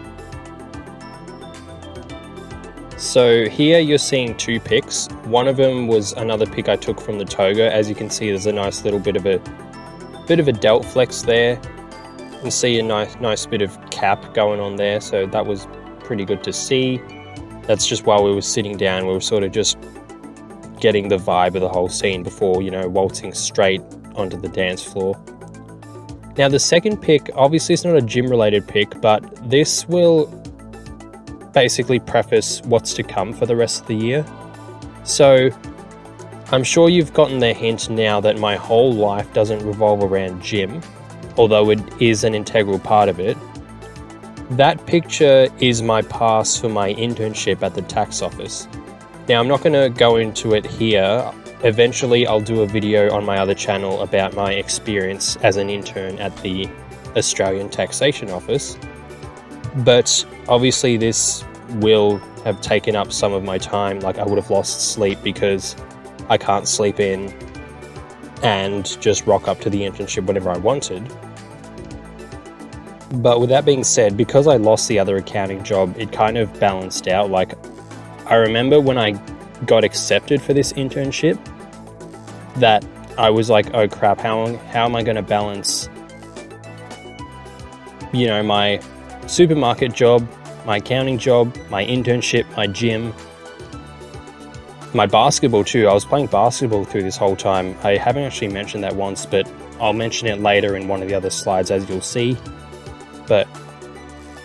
So here you're seeing two picks. One of them was another pick I took from the toga. As you can see, there's a nice little bit of a bit of a delt flex there. You can see a nice nice bit of cap going on there, so that was pretty good to see. That's just while we were sitting down, we were sort of just getting the vibe of the whole scene before, you know, waltzing straight onto the dance floor. Now, the second pick, obviously, it's not a gym related pick, but this will basically preface what's to come for the rest of the year. So, I'm sure you've gotten the hint now that my whole life doesn't revolve around gym, although it is an integral part of it. That picture is my pass for my internship at the tax office. Now, I'm not going to go into it here. Eventually, I'll do a video on my other channel about my experience as an intern at the Australian Taxation Office. But obviously, this will have taken up some of my time. Like, I would have lost sleep because I can't sleep in and just rock up to the internship whenever I wanted. But with that being said, because I lost the other accounting job, it kind of balanced out. Like, I remember when I got accepted for this internship that I was like, oh crap, how, how am I going to balance, you know, my supermarket job, my accounting job, my internship, my gym, my basketball too. I was playing basketball through this whole time. I haven't actually mentioned that once, but I'll mention it later in one of the other slides as you'll see. But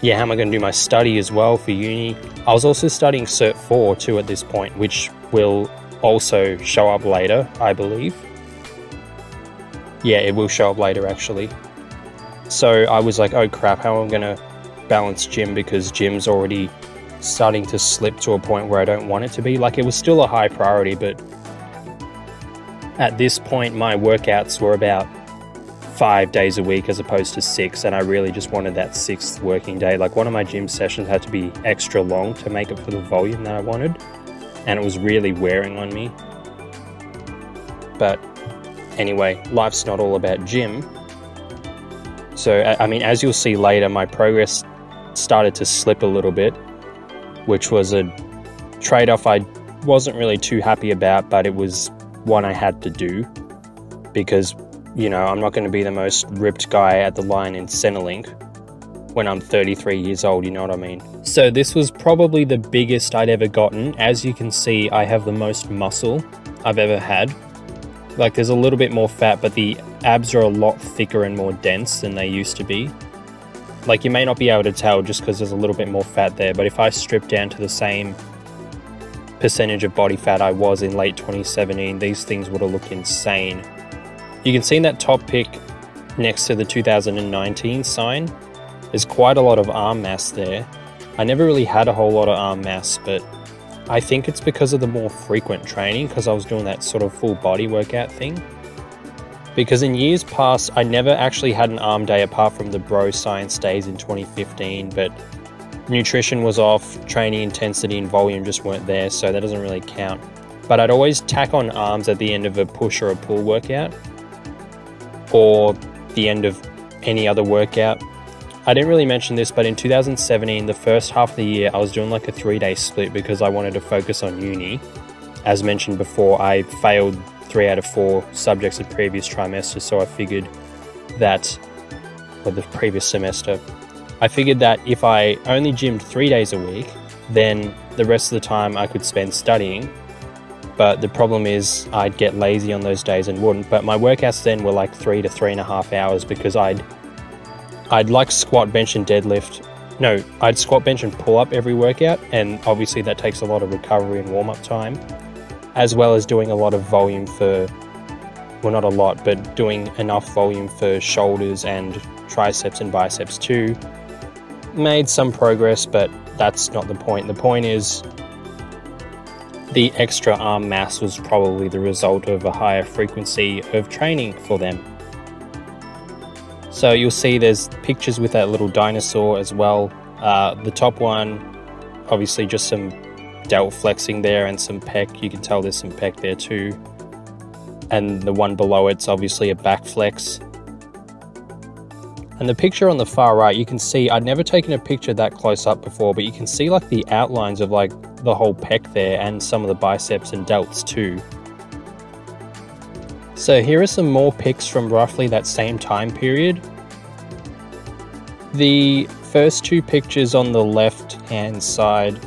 yeah, how am I going to do my study as well for uni? I was also studying Cert 4 too at this point, which will also show up later, I believe. Yeah, it will show up later actually. So I was like, oh crap, how am I going to balance gym because gym's already starting to slip to a point where I don't want it to be. Like it was still a high priority, but at this point, my workouts were about five days a week as opposed to six. And I really just wanted that sixth working day. Like one of my gym sessions had to be extra long to make it for the volume that I wanted. And it was really wearing on me. But anyway, life's not all about gym. So, I mean, as you'll see later, my progress started to slip a little bit, which was a trade off I wasn't really too happy about, but it was one I had to do because, you know, I'm not going to be the most ripped guy at the line in Centrelink when I'm 33 years old, you know what I mean? So, this was probably the biggest I'd ever gotten. As you can see, I have the most muscle I've ever had. Like, there's a little bit more fat, but the abs are a lot thicker and more dense than they used to be. Like, you may not be able to tell just because there's a little bit more fat there, but if I strip down to the same percentage of body fat I was in late 2017, these things would have looked insane. You can see in that top pic next to the 2019 sign, there's quite a lot of arm mass there. I never really had a whole lot of arm mass, but I think it's because of the more frequent training because I was doing that sort of full body workout thing. Because in years past, I never actually had an arm day apart from the bro science days in 2015, but nutrition was off, training intensity and volume just weren't there, so that doesn't really count. But I'd always tack on arms at the end of a push or a pull workout, or the end of any other workout. I didn't really mention this, but in 2017, the first half of the year, I was doing like a three day split because I wanted to focus on uni. As mentioned before, I failed three out of four subjects the previous trimester, so I figured that, or the previous semester, I figured that if I only gymmed three days a week, then the rest of the time I could spend studying. But the problem is I'd get lazy on those days and wouldn't. But my workouts then were like three to three and a half hours because I'd I'd like squat, bench, and deadlift. No, I'd squat, bench, and pull up every workout, and obviously that takes a lot of recovery and warm up time, as well as doing a lot of volume for well, not a lot, but doing enough volume for shoulders and triceps and biceps too made some progress, but that's not the point. The point is the extra arm mass was probably the result of a higher frequency of training for them. So you'll see there's pictures with that little dinosaur as well. Uh, the top one, obviously just some delt flexing there and some pec. You can tell there's some pec there too. And the one below it's obviously a back flex. And the picture on the far right, you can see, I'd never taken a picture that close up before, but you can see like the outlines of like the whole pec there and some of the biceps and delts too. So here are some more pics from roughly that same time period. The first two pictures on the left hand side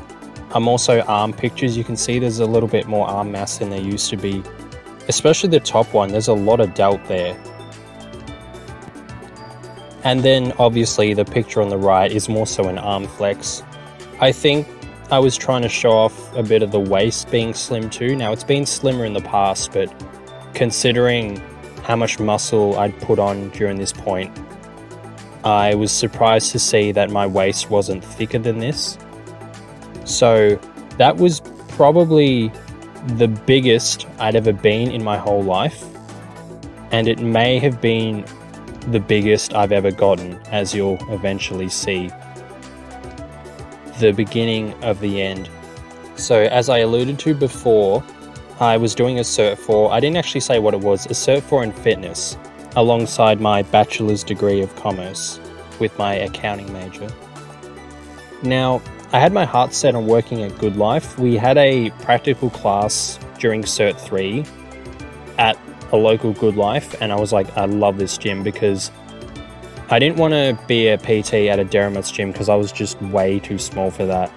are also arm pictures. You can see there's a little bit more arm mass than there used to be. Especially the top one, there's a lot of delt there. And then obviously the picture on the right is more so an arm flex. I think I was trying to show off a bit of the waist being slim too. Now it's been slimmer in the past, but considering how much muscle I'd put on during this point, I was surprised to see that my waist wasn't thicker than this. So that was probably the biggest I'd ever been in my whole life. And it may have been the biggest I've ever gotten, as you'll eventually see. The beginning of the end. So, as I alluded to before, I was doing a Cert 4. I didn't actually say what it was, a Cert 4 in fitness, alongside my bachelor's degree of commerce with my accounting major. Now, I had my heart set on working at Good Life. We had a practical class during Cert 3 at a local Good Life, and I was like, I love this gym because I didn't want to be a PT at a Derrimut's gym because I was just way too small for that,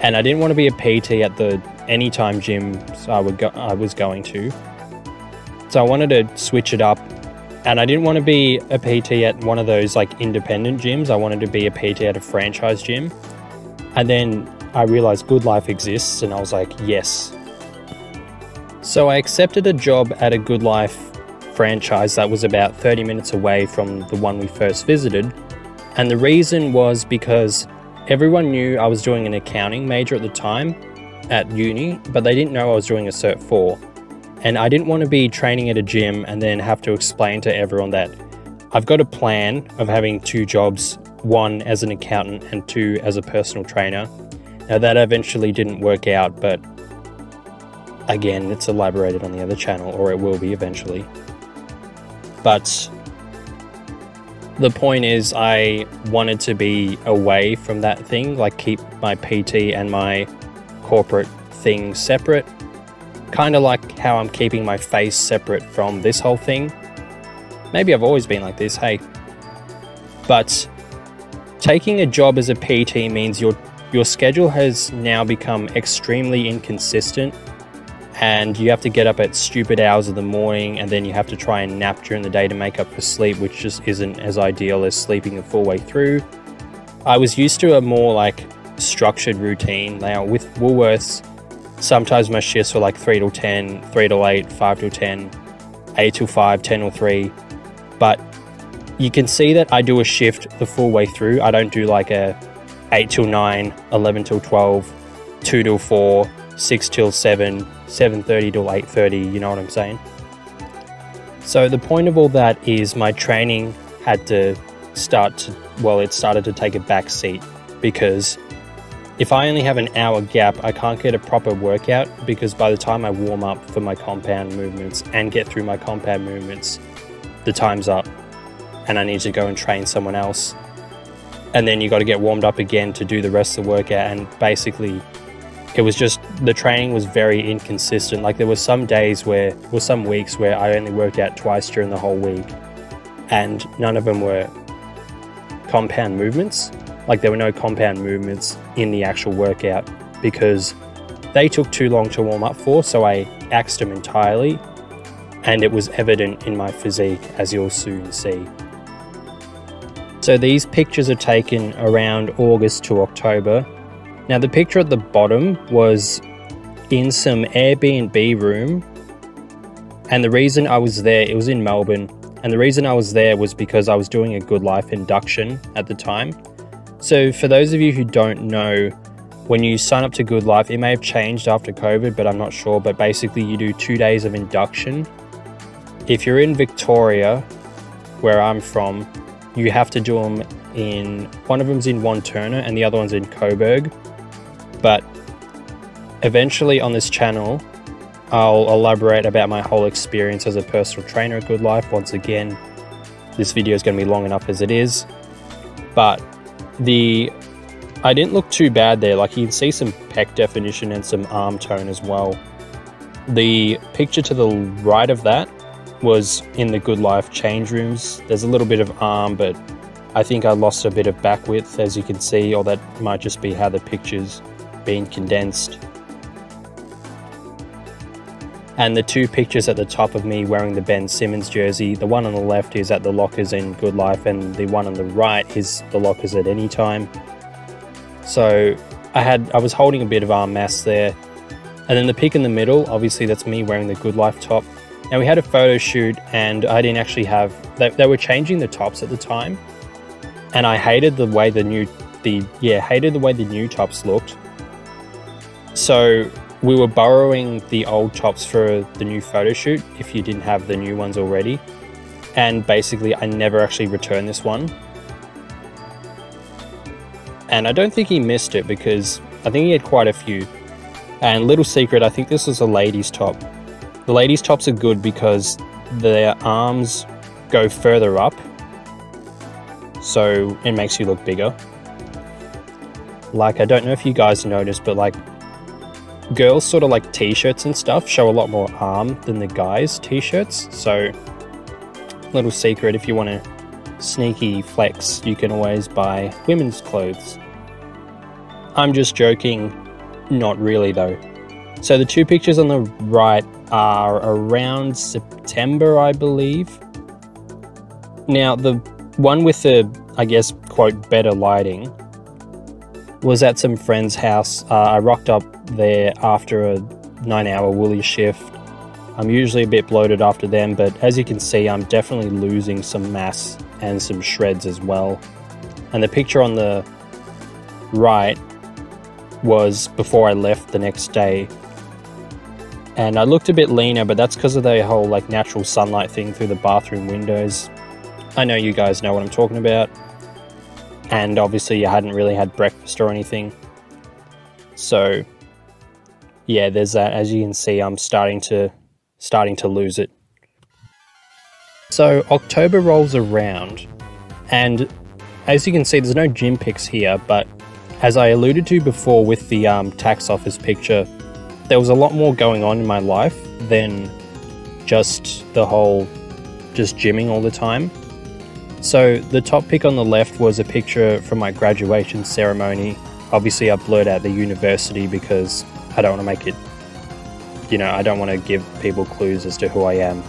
and I didn't want to be a PT at the Anytime gym I would go, I was going to. So I wanted to switch it up, and I didn't want to be a PT at one of those like independent gyms. I wanted to be a PT at a franchise gym, and then I realized Good Life exists, and I was like, yes, so I accepted a job at a Good Life franchise that was about 30 minutes away from the one we first visited. And the reason was because everyone knew I was doing an accounting major at the time at uni, but they didn't know I was doing a Cert 4. And I didn't want to be training at a gym and then have to explain to everyone that I've got a plan of having two jobs one as an accountant and two as a personal trainer. Now, that eventually didn't work out, but again, it's elaborated on the other channel, or it will be eventually. But the point is, I wanted to be away from that thing, like keep my PT and my corporate thing separate. Kind of like how I'm keeping my face separate from this whole thing. Maybe I've always been like this, hey. But taking a job as a PT means your your schedule has now become extremely inconsistent and you have to get up at stupid hours of the morning and then you have to try and nap during the day to make up for sleep which just isn't as ideal as sleeping the full way through. I was used to a more like structured routine. Now with woolworths sometimes my shifts were like 3 till 10 3 till 8 5 till 10 8 till 5 10 till 3 but you can see that i do a shift the full way through. I don't do like a 8 till 9 11 till 12 2 till 4 6 till 7, 7.30 till 8.30, you know what I'm saying? So the point of all that is my training had to start to, well, it started to take a back seat because if I only have an hour gap, I can't get a proper workout because by the time I warm up for my compound movements and get through my compound movements, the time's up and I need to go and train someone else. And then you got to get warmed up again to do the rest of the workout and basically it was just the training was very inconsistent. Like there were some days where, or some weeks where I only worked out twice during the whole week, and none of them were compound movements. Like there were no compound movements in the actual workout because they took too long to warm up for, so I axed them entirely, and it was evident in my physique, as you'll soon see. So these pictures are taken around August to October, now, the picture at the bottom was in some Airbnb room, and the reason I was there, it was in Melbourne, and the reason I was there was because I was doing a Good Life induction at the time. So, for those of you who don't know, when you sign up to Good Life, it may have changed after COVID, but I'm not sure. But basically, you do two days of induction. If you're in Victoria, where I'm from, you have to do them in one of them's in Wantirna and the other one's in Coburg. But eventually on this channel, I'll elaborate about my whole experience as a personal trainer at Good Life. Once again, this video is going to be long enough as it is. But the I didn't look too bad there. Like you can see some pec definition and some arm tone as well. The picture to the right of that was in the Good Life change rooms. There's a little bit of arm, but I think I lost a bit of back width as you can see, or that might just be how the pictures being condensed. And the two pictures at the top of me wearing the Ben Simmons jersey, the one on the left is at the lockers in Good Life, and the one on the right is the lockers at Anytime. So I had I was holding a bit of arm mass there. And then the pic in the middle, obviously that's me wearing the Good Life top. Now we had a photo shoot and I didn't actually have they, they were changing the tops at the time. And I hated the way the new the yeah, hated the way the new tops looked. So we were borrowing the old tops for the new photo shoot if you didn't have the new ones already. And basically, I never actually returned this one. And I don't think he missed it because I think he had quite a few. And little secret, I think this was a lady's top. The ladies' tops are good because their arms go further up, so it makes you look bigger. Like, I don't know if you guys noticed, but like girls sort of like t-shirts and stuff show a lot more arm than the guys t-shirts. So little secret if you want to sneaky flex you can always buy women's clothes. I'm just joking. Not really though. So the two pictures on the right are around september i believe. Now the one with the i guess quote better lighting was at some friend's house. Uh, I rocked up there after a nine hour woolly shift. I'm usually a bit bloated after them, but as you can see, I'm definitely losing some mass and some shreds as well. And the picture on the right was before I left the next day. And I looked a bit leaner, but that's because of the whole like natural sunlight thing through the bathroom windows. I know you guys know what I'm talking about. And obviously, you hadn't really had breakfast or anything. So, yeah, there's that. As you can see, I'm starting to starting to lose it. So October rolls around, and as you can see, there's no gym pics here, but as I alluded to before with the um, tax office picture, there was a lot more going on in my life than just the whole just gymming all the time. So the top pic on the left was a picture from my graduation ceremony. Obviously, I blurred out the university because I don't want to make it, you know, I don't want to give people clues as to who I am.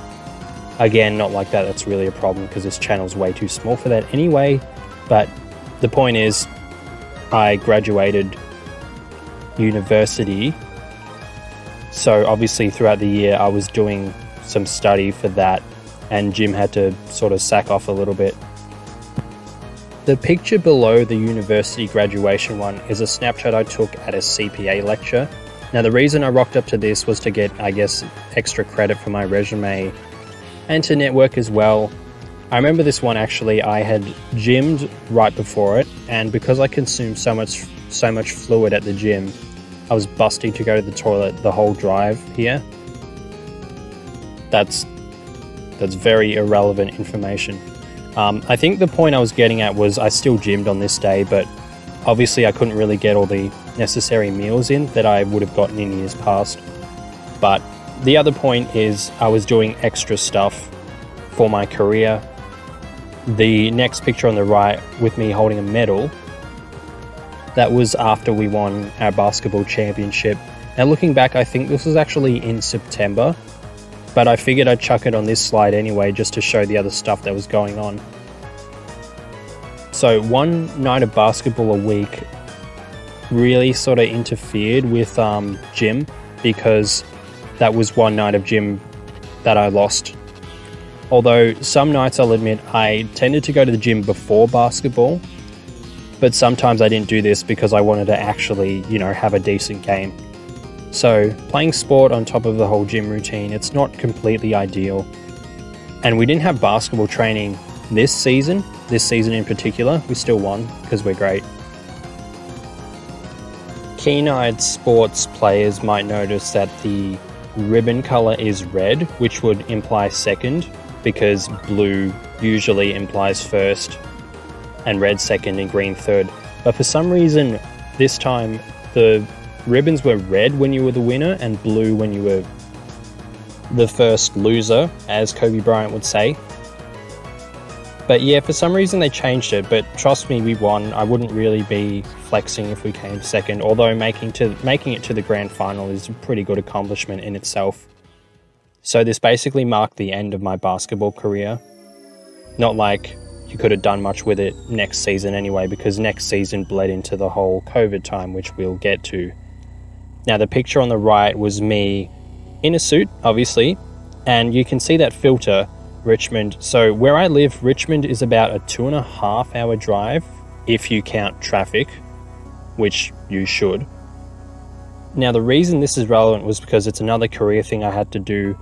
Again, not like that, that's really a problem because this channel's way too small for that anyway. But the point is, I graduated university. So obviously, throughout the year, I was doing some study for that, and gym had to sort of sack off a little bit. The picture below the university graduation one is a snapshot I took at a CPA lecture. Now, the reason I rocked up to this was to get, I guess, extra credit for my resume and to network as well. I remember this one actually, I had gymmed right before it, and because I consumed so much so much fluid at the gym, I was busting to go to the toilet the whole drive here. That's that's very irrelevant information. Um, I think the point I was getting at was I still gymmed on this day, but obviously I couldn't really get all the necessary meals in that I would have gotten in years past. But the other point is I was doing extra stuff for my career. The next picture on the right with me holding a medal, that was after we won our basketball championship. Now looking back, I think this was actually in September but I figured I'd chuck it on this slide anyway just to show the other stuff that was going on. So one night of basketball a week really sort of interfered with um, gym because that was one night of gym that I lost. Although some nights I'll admit I tended to go to the gym before basketball, but sometimes I didn't do this because I wanted to actually, you know, have a decent game. So, playing sport on top of the whole gym routine, it's not completely ideal. And we didn't have basketball training this season, this season in particular. We still won because we're great. Keen eyed sports players might notice that the ribbon colour is red, which would imply second because blue usually implies first and red second and green third. But for some reason, this time the ribbons were red when you were the winner and blue when you were the first loser, as Kobe Bryant would say. But yeah, for some reason they changed it. But trust me, we won. I wouldn't really be flexing if we came second. Although making to making it to the grand final is a pretty good accomplishment in itself. So this basically marked the end of my basketball career. Not like you could have done much with it next season anyway, because next season bled into the whole COVID time, which we'll get to. Now, the picture on the right was me in a suit, obviously, and you can see that filter, Richmond. So, where I live, Richmond is about a two and a half hour drive if you count traffic, which you should. Now, the reason this is relevant was because it's another career thing I had to do,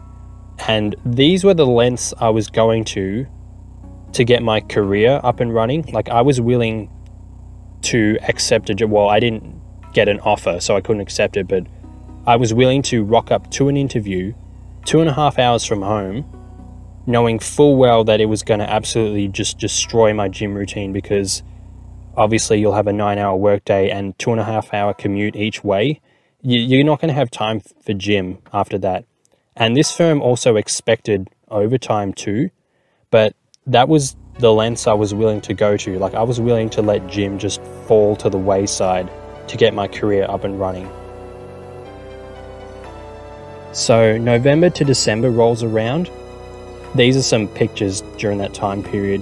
and these were the lengths I was going to to get my career up and running. Like, I was willing to accept a job. Well, I didn't get an offer, so I couldn't accept it. But I was willing to rock up to an interview two and a half hours from home, knowing full well that it was going to absolutely just destroy my gym routine because obviously you'll have a nine hour workday and two and a half hour commute each way. You're not going to have time for gym after that. And this firm also expected overtime too, but that was the lengths I was willing to go to. Like, I was willing to let gym just fall to the wayside to get my career up and running. So, November to December rolls around. These are some pictures during that time period.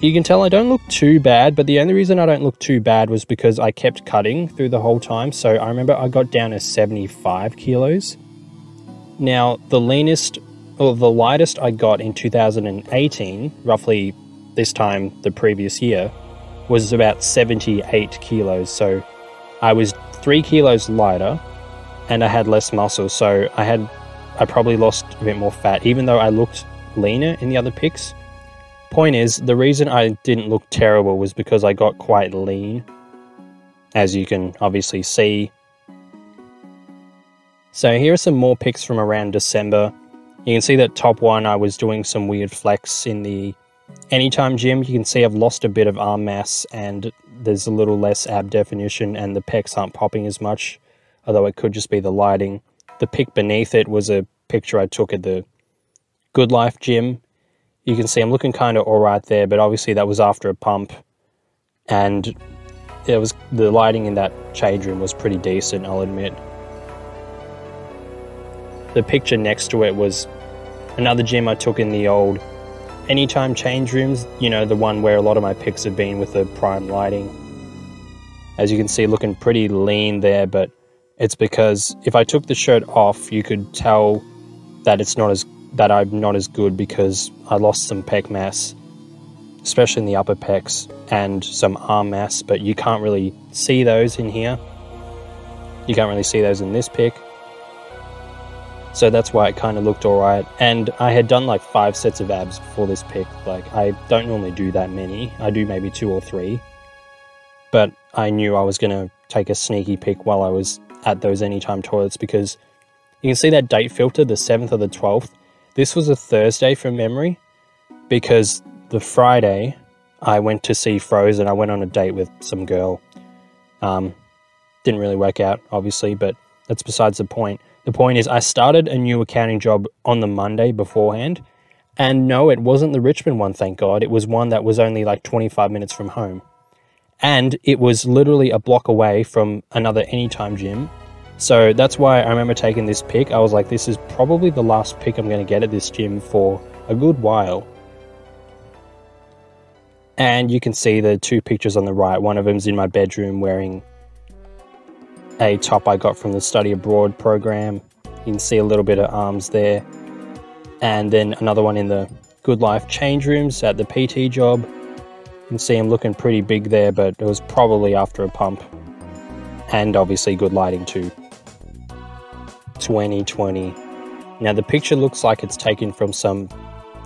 You can tell I don't look too bad, but the only reason I don't look too bad was because I kept cutting through the whole time. So, I remember I got down to 75 kilos. Now, the leanest or the lightest I got in 2018, roughly this time the previous year, was about 78 kilos. So, I was three kilos lighter and I had less muscle. So I had, I probably lost a bit more fat, even though I looked leaner in the other pics. Point is, the reason I didn't look terrible was because I got quite lean, as you can obviously see. So here are some more pics from around December. You can see that top one, I was doing some weird flex in the Anytime Gym. You can see I've lost a bit of arm mass and there's a little less ab definition and the pecs aren't popping as much, although it could just be the lighting. The pic beneath it was a picture I took at the Good Life Gym. You can see I'm looking kind of alright there, but obviously that was after a pump. And it was the lighting in that change room was pretty decent, I'll admit. The picture next to it was another gym I took in the old Anytime change rooms, you know, the one where a lot of my pics have been with the prime lighting. As you can see, looking pretty lean there, but it's because if I took the shirt off, you could tell that it's not as that I'm not as good because I lost some pec mass, especially in the upper pecs, and some arm mass, but you can't really see those in here. You can't really see those in this pic. So that's why it kind of looked alright. And I had done like five sets of abs for this pic. Like, I don't normally do that many. I do maybe two or three. But I knew I was going to take a sneaky pic while I was at those anytime toilets because you can see that date filter, the 7th or the 12th. This was a Thursday from memory because the Friday I went to see Frozen. I went on a date with some girl. Um, didn't really work out, obviously, but that's besides the point. The point is, I started a new accounting job on the Monday beforehand. And no, it wasn't the Richmond one, thank God. It was one that was only like 25 minutes from home. And it was literally a block away from another Anytime gym. So that's why I remember taking this pic. I was like, this is probably the last pic I'm going to get at this gym for a good while. And you can see the two pictures on the right. One of them's in my bedroom wearing a top I got from the study abroad program. You can see a little bit of arms there. And then another one in the Good Life change rooms at the PT job. You can see I'm looking pretty big there, but it was probably after a pump. And obviously good lighting too. 2020. Now the picture looks like it's taken from some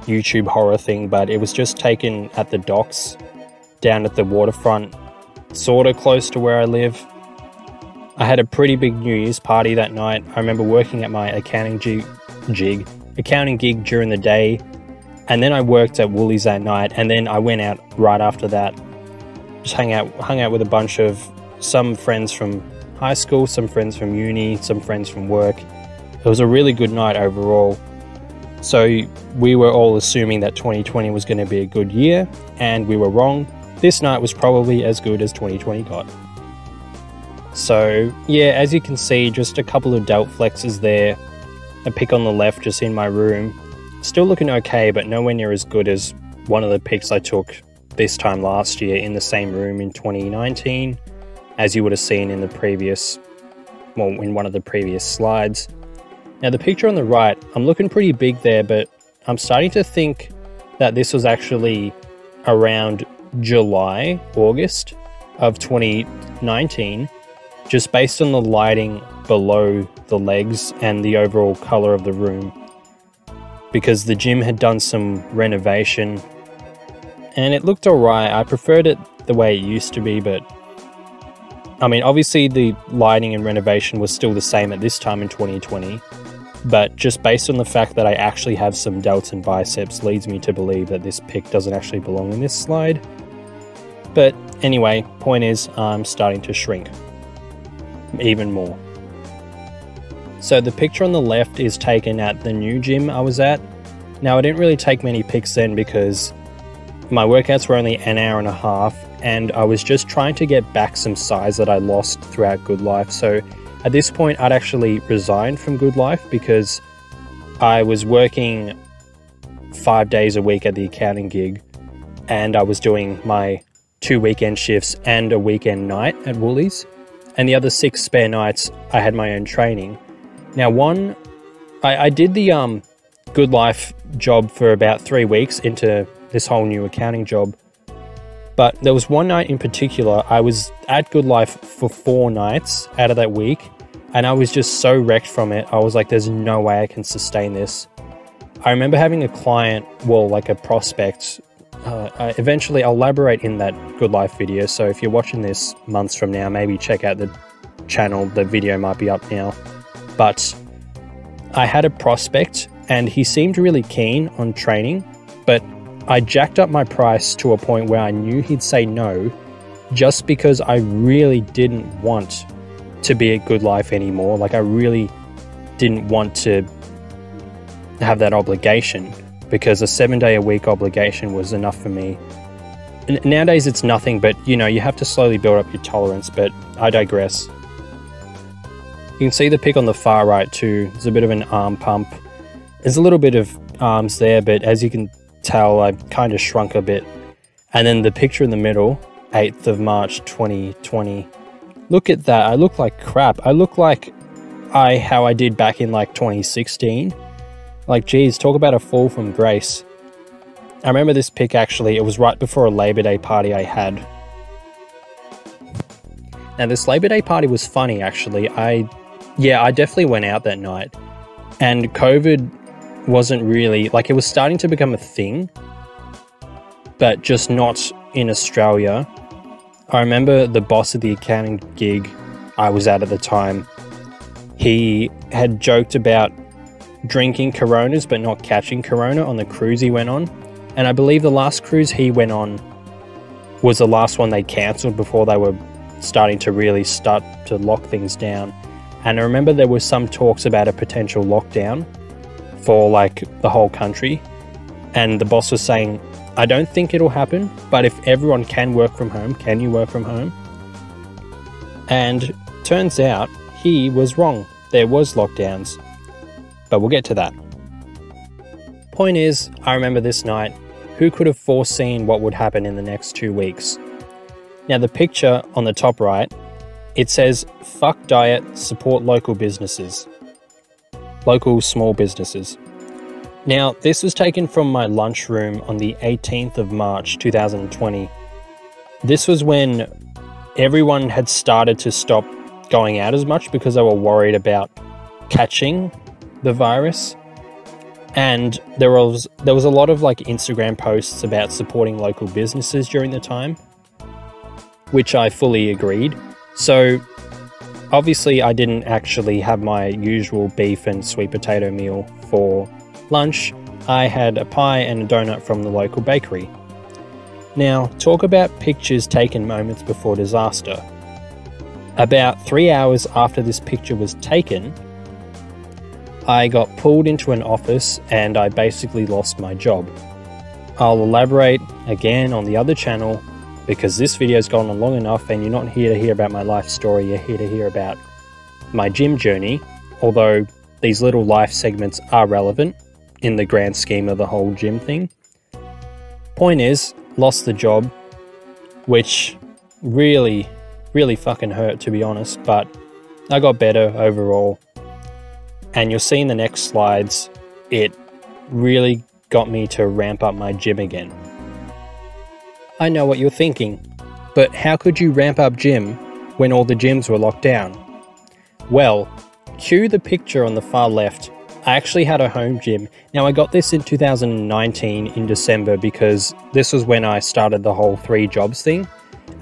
YouTube horror thing, but it was just taken at the docks down at the waterfront, sort of close to where I live. I had a pretty big New Year's party that night. I remember working at my accounting jig, accounting gig during the day, and then I worked at Woolies that night, and then I went out right after that. Just hung out, hung out with a bunch of some friends from high school, some friends from uni, some friends from work. It was a really good night overall. So we were all assuming that 2020 was going to be a good year, and we were wrong. This night was probably as good as 2020 got. So yeah, as you can see, just a couple of delt flexes there. A pic on the left just in my room. Still looking okay, but nowhere near as good as one of the pics I took this time last year in the same room in 2019, as you would have seen in the previous, well, in one of the previous slides. Now the picture on the right, I'm looking pretty big there, but I'm starting to think that this was actually around July, August of 2019 just based on the lighting below the legs and the overall color of the room. Because the gym had done some renovation and it looked alright. I preferred it the way it used to be, but I mean, obviously the lighting and renovation was still the same at this time in 2020, but just based on the fact that I actually have some delts and biceps leads me to believe that this pic doesn't actually belong in this slide. But anyway, point is, I'm starting to shrink even more. So the picture on the left is taken at the new gym I was at. Now I didn't really take many pics then because my workouts were only an hour and a half and I was just trying to get back some size that I lost throughout Good Life. So at this point I'd actually resigned from Good Life because I was working five days a week at the accounting gig and I was doing my two weekend shifts and a weekend night at Woolies and the other six spare nights I had my own training. Now, one, I, I did the um, Good Life job for about three weeks into this whole new accounting job. But there was one night in particular, I was at Good Life for four nights out of that week, and I was just so wrecked from it. I was like, there's no way I can sustain this. I remember having a client, well, like a prospect, uh, uh, eventually I'll elaborate in that Good Life video. So if you're watching this months from now, maybe check out the channel. The video might be up now. But I had a prospect and he seemed really keen on training, but I jacked up my price to a point where I knew he'd say no just because I really didn't want to be at Good Life anymore. Like, I really didn't want to have that obligation because a seven day a week obligation was enough for me. Nowadays, it's nothing, but you know, you have to slowly build up your tolerance, but I digress. You can see the pic on the far right too. There's a bit of an arm pump. There's a little bit of arms there, but as you can tell, I kind of shrunk a bit. And then the picture in the middle, 8th of March 2020. Look at that. I look like crap. I look like I how I did back in like 2016. Like, geez, talk about a fall from grace. I remember this pic actually, it was right before a Labor Day party I had. Now, this Labor Day party was funny actually. I, yeah, I definitely went out that night. And COVID wasn't really, like, it was starting to become a thing, but just not in Australia. I remember the boss of the accounting gig I was at at the time, he had joked about drinking Coronas but not catching Corona on the cruise he went on. And I believe the last cruise he went on was the last one they cancelled before they were starting to really start to lock things down. And I remember there was some talks about a potential lockdown for like the whole country. And the boss was saying, I don't think it'll happen, but if everyone can work from home, can you work from home? And turns out he was wrong. There was lockdowns but we'll get to that. Point is, I remember this night, who could have foreseen what would happen in the next two weeks? Now, the picture on the top right, it says, fuck diet, support local businesses. Local small businesses. Now, this was taken from my lunchroom on the 18th of March 2020. This was when everyone had started to stop going out as much because they were worried about catching the virus. And there was there was a lot of like Instagram posts about supporting local businesses during the time, which I fully agreed. So obviously I didn't actually have my usual beef and sweet potato meal for lunch. I had a pie and a donut from the local bakery. Now, talk about pictures taken moments before disaster. About three hours after this picture was taken, I got pulled into an office and I basically lost my job. I'll elaborate again on the other channel because this video's gone on long enough and you're not here to hear about my life story, you're here to hear about my gym journey, although these little life segments are relevant in the grand scheme of the whole gym thing. Point is, lost the job, which really, really fucking hurt to be honest, but I got better overall and you'll see in the next slides, it really got me to ramp up my gym again. I know what you're thinking, but how could you ramp up gym when all the gyms were locked down? Well, cue the picture on the far left. I actually had a home gym. Now, I got this in 2019 in December because this was when I started the whole three jobs thing.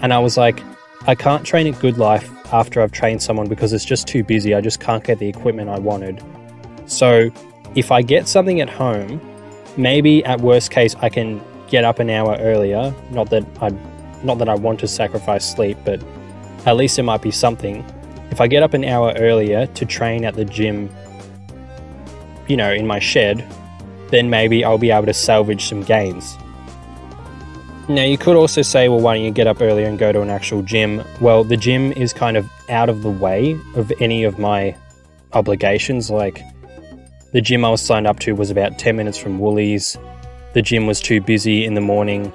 And I was like, I can't train at Good Life after I've trained someone because it's just too busy. I just can't get the equipment I wanted. So if I get something at home, maybe at worst case I can get up an hour earlier. Not that I not that I want to sacrifice sleep, but at least it might be something. If I get up an hour earlier to train at the gym, you know, in my shed, then maybe I'll be able to salvage some gains. Now, you could also say, well, why don't you get up earlier and go to an actual gym? Well, the gym is kind of out of the way of any of my obligations. Like, the gym I was signed up to was about 10 minutes from Woolies. The gym was too busy in the morning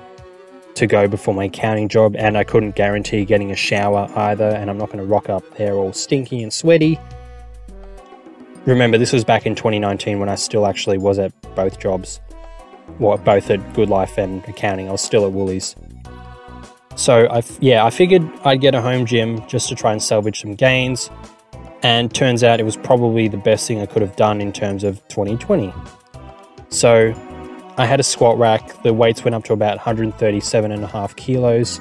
to go before my accounting job, and I couldn't guarantee getting a shower either, and I'm not going to rock up there all stinky and sweaty. Remember, this was back in 2019 when I still actually was at both jobs well, both at Good Life and accounting. I was still at Woolies. So I, yeah, I figured I'd get a home gym just to try and salvage some gains. And turns out it was probably the best thing I could have done in terms of 2020. So I had a squat rack. The weights went up to about 137 and a half kilos,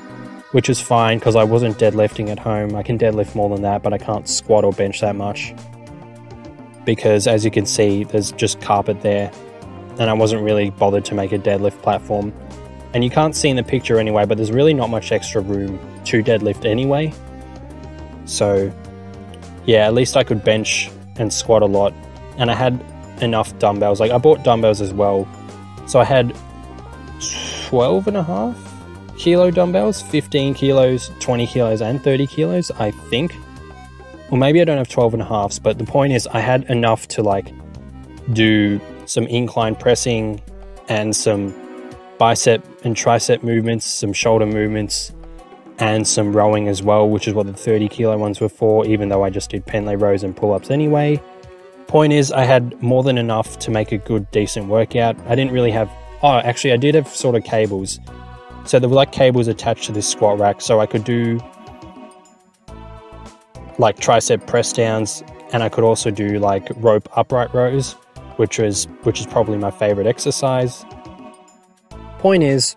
which is fine because I wasn't deadlifting at home. I can deadlift more than that, but I can't squat or bench that much because as you can see, there's just carpet there and I wasn't really bothered to make a deadlift platform. And you can't see in the picture anyway, but there's really not much extra room to deadlift anyway. So yeah, at least I could bench and squat a lot. And I had enough dumbbells. Like I bought dumbbells as well. So I had 12 and a half kilo dumbbells, 15 kilos, 20 kilos, and 30 kilos, I think. Or maybe I don't have 12 and a halves, but the point is I had enough to like do some incline pressing and some bicep and tricep movements, some shoulder movements, and some rowing as well, which is what the 30 kilo ones were for, even though I just did Pendlay rows and pull ups anyway. Point is, I had more than enough to make a good, decent workout. I didn't really have, oh, actually, I did have sort of cables. So there were like cables attached to this squat rack, so I could do like tricep press downs, and I could also do like rope upright rows, which was which is probably my favorite exercise. Point is,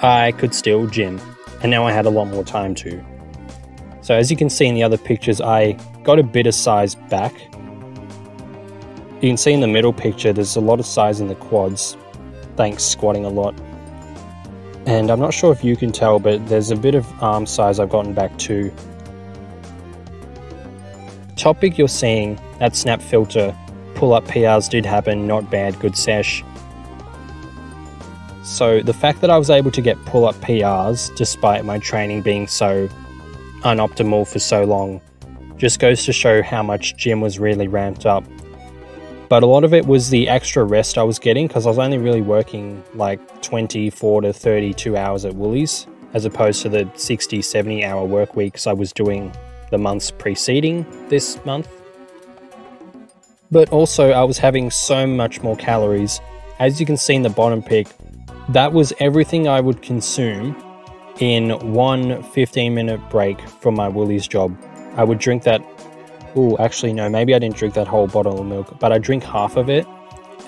I could still gym and now I had a lot more time to. So as you can see in the other pictures, I got a bit of size back. You can see in the middle picture, there's a lot of size in the quads, thanks squatting a lot. And I'm not sure if you can tell, but there's a bit of arm size I've gotten back too. Topic you're seeing, that snap filter, pull-up PRs did happen, not bad, good sesh. So the fact that I was able to get pull up PRs despite my training being so unoptimal for so long just goes to show how much gym was really ramped up. But a lot of it was the extra rest I was getting because I was only really working like 24 to 32 hours at Woolies as opposed to the 60, 70 hour work weeks I was doing the months preceding this month. But also, I was having so much more calories. As you can see in the bottom pic, that was everything I would consume in one 15 minute break from my Woolies job. I would drink that. Oh, actually, no, maybe I didn't drink that whole bottle of milk, but I drink half of it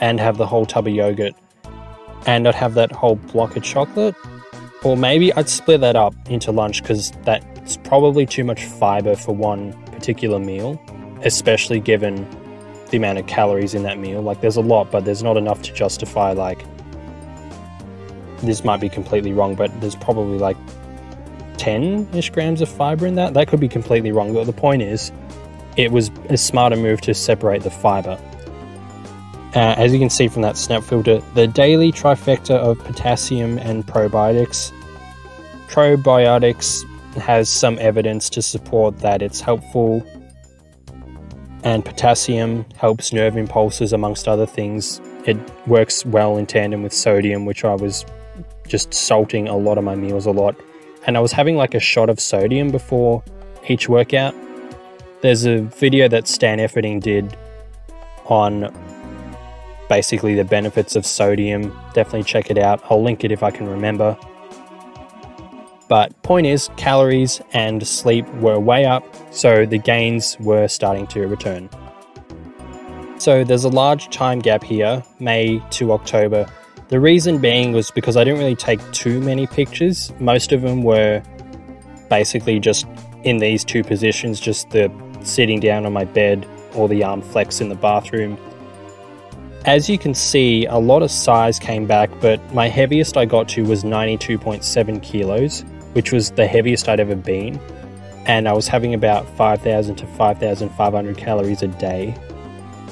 and have the whole tub of yogurt. And I'd have that whole block of chocolate. Or maybe I'd split that up into lunch because that's probably too much fiber for one particular meal, especially given the amount of calories in that meal. Like, there's a lot, but there's not enough to justify, like, this might be completely wrong, but there's probably like 10 ish grams of fiber in that. That could be completely wrong, but the point is, it was a smarter move to separate the fiber. Uh, as you can see from that snap filter, the daily trifecta of potassium and probiotics. Probiotics has some evidence to support that it's helpful, and potassium helps nerve impulses, amongst other things. It works well in tandem with sodium, which I was just salting a lot of my meals a lot. And I was having like a shot of sodium before each workout. There's a video that Stan Efferding did on basically the benefits of sodium. Definitely check it out. I'll link it if I can remember. But point is, calories and sleep were way up, so the gains were starting to return. So there's a large time gap here, May to October, the reason being was because I didn't really take too many pictures. Most of them were basically just in these two positions, just the sitting down on my bed or the arm flex in the bathroom. As you can see, a lot of size came back, but my heaviest I got to was 92.7 kilos, which was the heaviest I'd ever been. And I was having about 5,000 to 5,500 calories a day.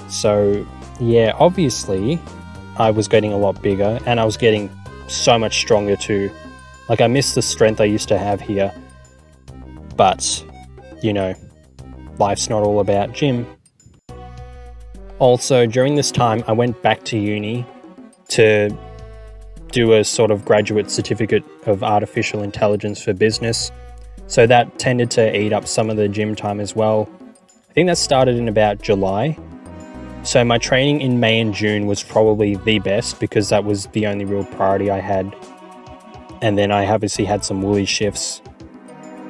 So, yeah, obviously, I was getting a lot bigger and I was getting so much stronger too. Like, I miss the strength I used to have here. But, you know, life's not all about gym. Also, during this time, I went back to uni to do a sort of graduate certificate of artificial intelligence for business. So that tended to eat up some of the gym time as well. I think that started in about July so my training in May and June was probably the best because that was the only real priority I had. And then I obviously had some woolly shifts.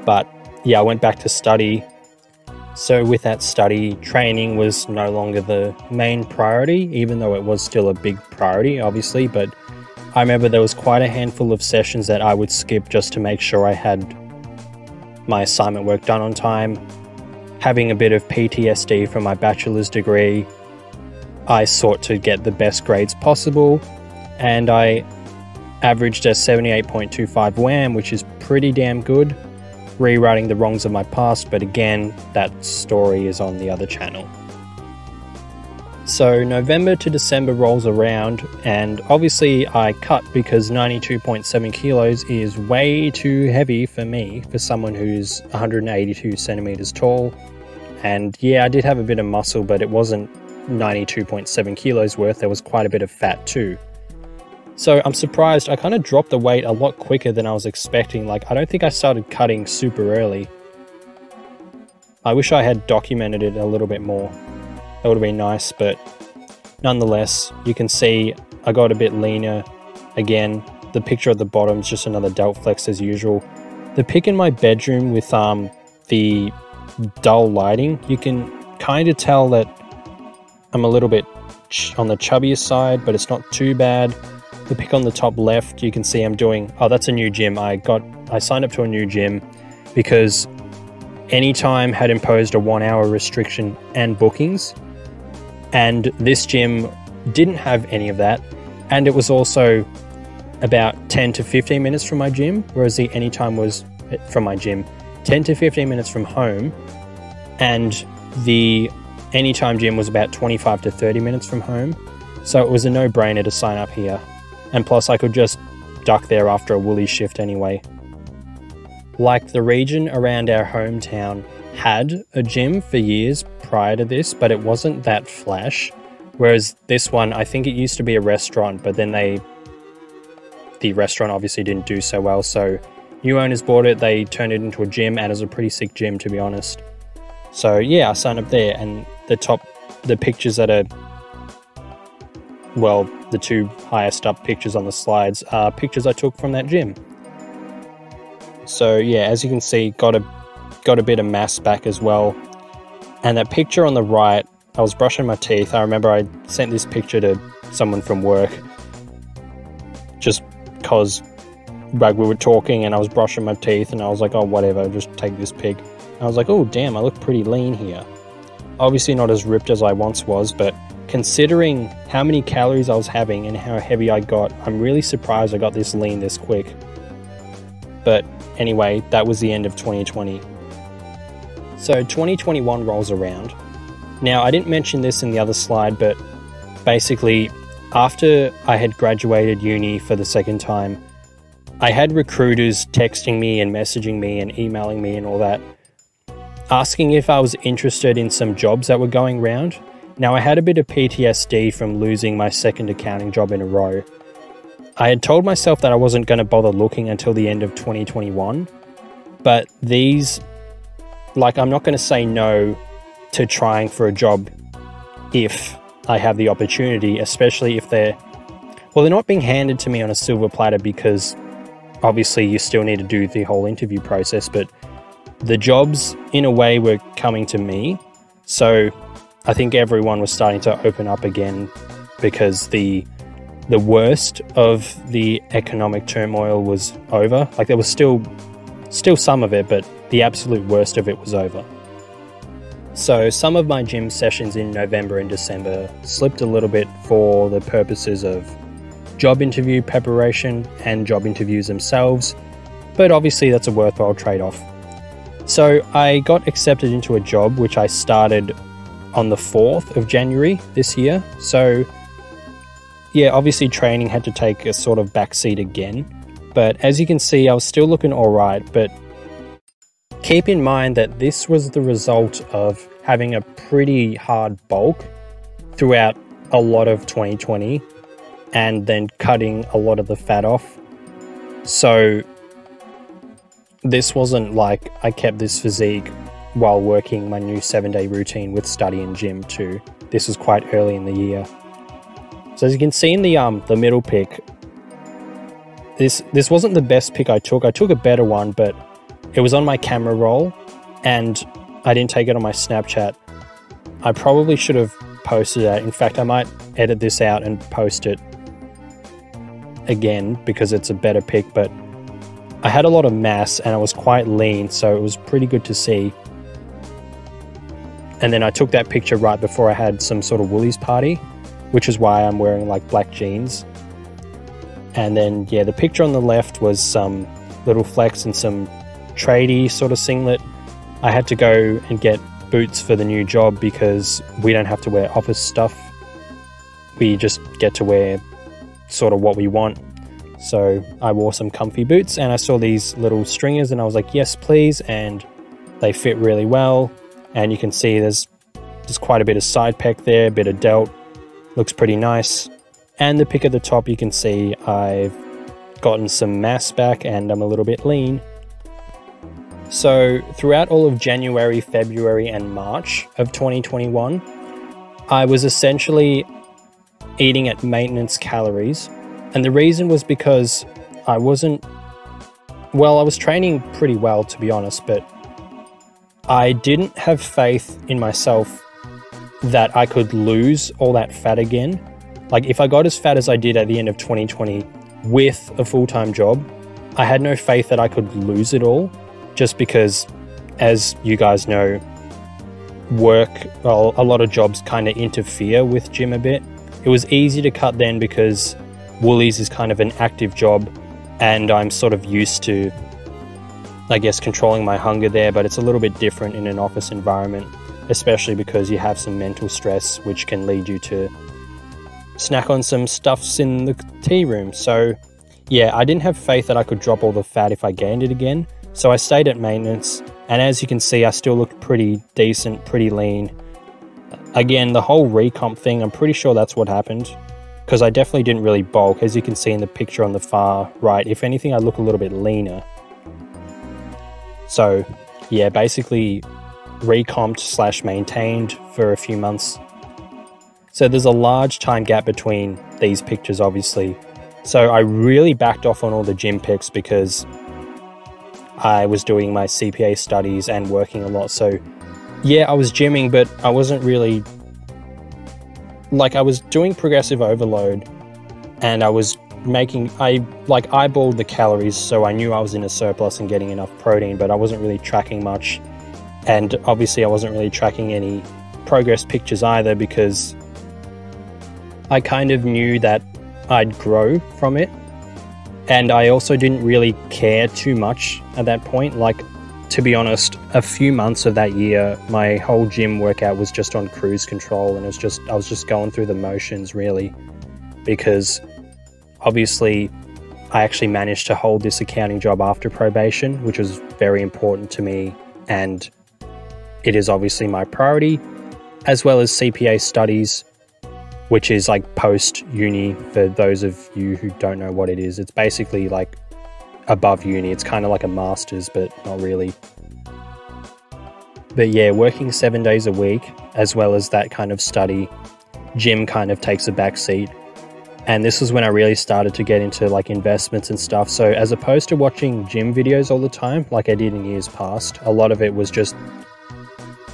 But yeah, I went back to study. So, with that study, training was no longer the main priority, even though it was still a big priority, obviously. But I remember there was quite a handful of sessions that I would skip just to make sure I had my assignment work done on time. Having a bit of PTSD from my bachelor's degree, I sought to get the best grades possible, and I averaged a 78.25 WAM, which is pretty damn good rewriting the wrongs of my past, but again, that story is on the other channel. So, November to December rolls around, and obviously, I cut because 92.7 kilos is way too heavy for me, for someone who's 182 centimeters tall. And yeah, I did have a bit of muscle, but it wasn't 92.7 kilos worth, there was quite a bit of fat too. So I'm surprised I kind of dropped the weight a lot quicker than I was expecting. Like, I don't think I started cutting super early. I wish I had documented it a little bit more. That would have been nice, but nonetheless, you can see I got a bit leaner. Again, the picture at the bottom is just another delt flex as usual. The pic in my bedroom with um, the dull lighting, you can kind of tell that I'm a little bit on the chubbier side, but it's not too bad the pic on the top left, you can see I'm doing, oh, that's a new gym. I got, I signed up to a new gym because Anytime had imposed a one hour restriction and bookings. And this gym didn't have any of that. And it was also about 10 to 15 minutes from my gym, whereas the Anytime was eh, from my gym 10 to 15 minutes from home. And the Anytime gym was about 25 to 30 minutes from home. So it was a no brainer to sign up here and plus I could just duck there after a woolly shift anyway. Like the region around our hometown had a gym for years prior to this, but it wasn't that flash. Whereas this one, I think it used to be a restaurant, but then they, the restaurant obviously didn't do so well. So new owners bought it, they turned it into a gym, and it's a pretty sick gym to be honest. So yeah, I signed up there, and the top, the pictures that are well, the two highest up pictures on the slides are pictures I took from that gym. So yeah, as you can see, got a got a bit of mass back as well. And that picture on the right, I was brushing my teeth. I remember I sent this picture to someone from work just because like we were talking and I was brushing my teeth and I was like, oh whatever, just take this pic. And I was like, oh damn, I look pretty lean here. Obviously not as ripped as I once was, but Considering how many calories I was having and how heavy I got, I'm really surprised I got this lean this quick. But anyway, that was the end of 2020. So 2021 rolls around. Now, I didn't mention this in the other slide, but basically, after I had graduated uni for the second time, I had recruiters texting me and messaging me and emailing me and all that, asking if I was interested in some jobs that were going around. Now, I had a bit of PTSD from losing my second accounting job in a row. I had told myself that I wasn't going to bother looking until the end of 2021, but these, like, I'm not going to say no to trying for a job if I have the opportunity, especially if they're, well, they're not being handed to me on a silver platter because obviously you still need to do the whole interview process, but the jobs in a way were coming to me. So I think everyone was starting to open up again because the the worst of the economic turmoil was over. Like there was still still some of it, but the absolute worst of it was over. So some of my gym sessions in November and December slipped a little bit for the purposes of job interview preparation and job interviews themselves, but obviously that's a worthwhile trade-off. So I got accepted into a job which I started on the 4th of January this year. So, yeah, obviously training had to take a sort of backseat again. But as you can see, I was still looking alright. But keep in mind that this was the result of having a pretty hard bulk throughout a lot of 2020 and then cutting a lot of the fat off. So, this wasn't like I kept this physique while working my new seven day routine with study and gym too. This was quite early in the year. So as you can see in the um the middle pic, this this wasn't the best pick I took. I took a better one, but it was on my camera roll, and I didn't take it on my Snapchat. I probably should have posted that. In fact, I might edit this out and post it again because it's a better pic, but I had a lot of mass and I was quite lean, so it was pretty good to see. And then I took that picture right before I had some sort of Woolies party, which is why I'm wearing like black jeans. And then, yeah, the picture on the left was some little flex and some tradie sort of singlet. I had to go and get boots for the new job because we don't have to wear office stuff. We just get to wear sort of what we want. So I wore some comfy boots and I saw these little stringers and I was like, yes, please. And they fit really well. And you can see there's just quite a bit of side pec there, a bit of delt. Looks pretty nice. And the pic at the top, you can see I've gotten some mass back and I'm a little bit lean. So, throughout all of January, February, and March of 2021, I was essentially eating at maintenance calories. And the reason was because I wasn't, well, I was training pretty well, to be honest, but I didn't have faith in myself that I could lose all that fat again. Like, if I got as fat as I did at the end of 2020 with a full time job, I had no faith that I could lose it all just because, as you guys know, work, well, a lot of jobs kind of interfere with gym a bit. It was easy to cut then because Woolies is kind of an active job and I'm sort of used to, I guess, controlling my hunger there, but it's a little bit different in an office environment, especially because you have some mental stress, which can lead you to snack on some stuffs in the tea room. So, yeah, I didn't have faith that I could drop all the fat if I gained it again. So I stayed at maintenance, and as you can see, I still looked pretty decent, pretty lean. Again, the whole recomp thing, I'm pretty sure that's what happened, because I definitely didn't really bulk. As you can see in the picture on the far right, if anything, I look a little bit leaner. So, yeah, basically recomped slash maintained for a few months. So there's a large time gap between these pictures, obviously. So I really backed off on all the gym pics because I was doing my CPA studies and working a lot. So, yeah, I was gymming, but I wasn't really like I was doing progressive overload and I was making I like eyeballed the calories so I knew I was in a surplus and getting enough protein, but I wasn't really tracking much. And obviously I wasn't really tracking any progress pictures either because I kind of knew that I'd grow from it and I also didn't really care too much at that point. Like, to be honest, a few months of that year, my whole gym workout was just on cruise control, and it was just I was just going through the motions really, because obviously I actually managed to hold this accounting job after probation, which was very important to me, and it is obviously my priority, as well as CPA studies which is like post uni for those of you who don't know what it is. It's basically like above uni. It's kind of like a master's, but not really. But yeah, working seven days a week, as well as that kind of study, gym kind of takes a back seat. And this is when I really started to get into like investments and stuff. So, as opposed to watching gym videos all the time, like I did in years past, a lot of it was just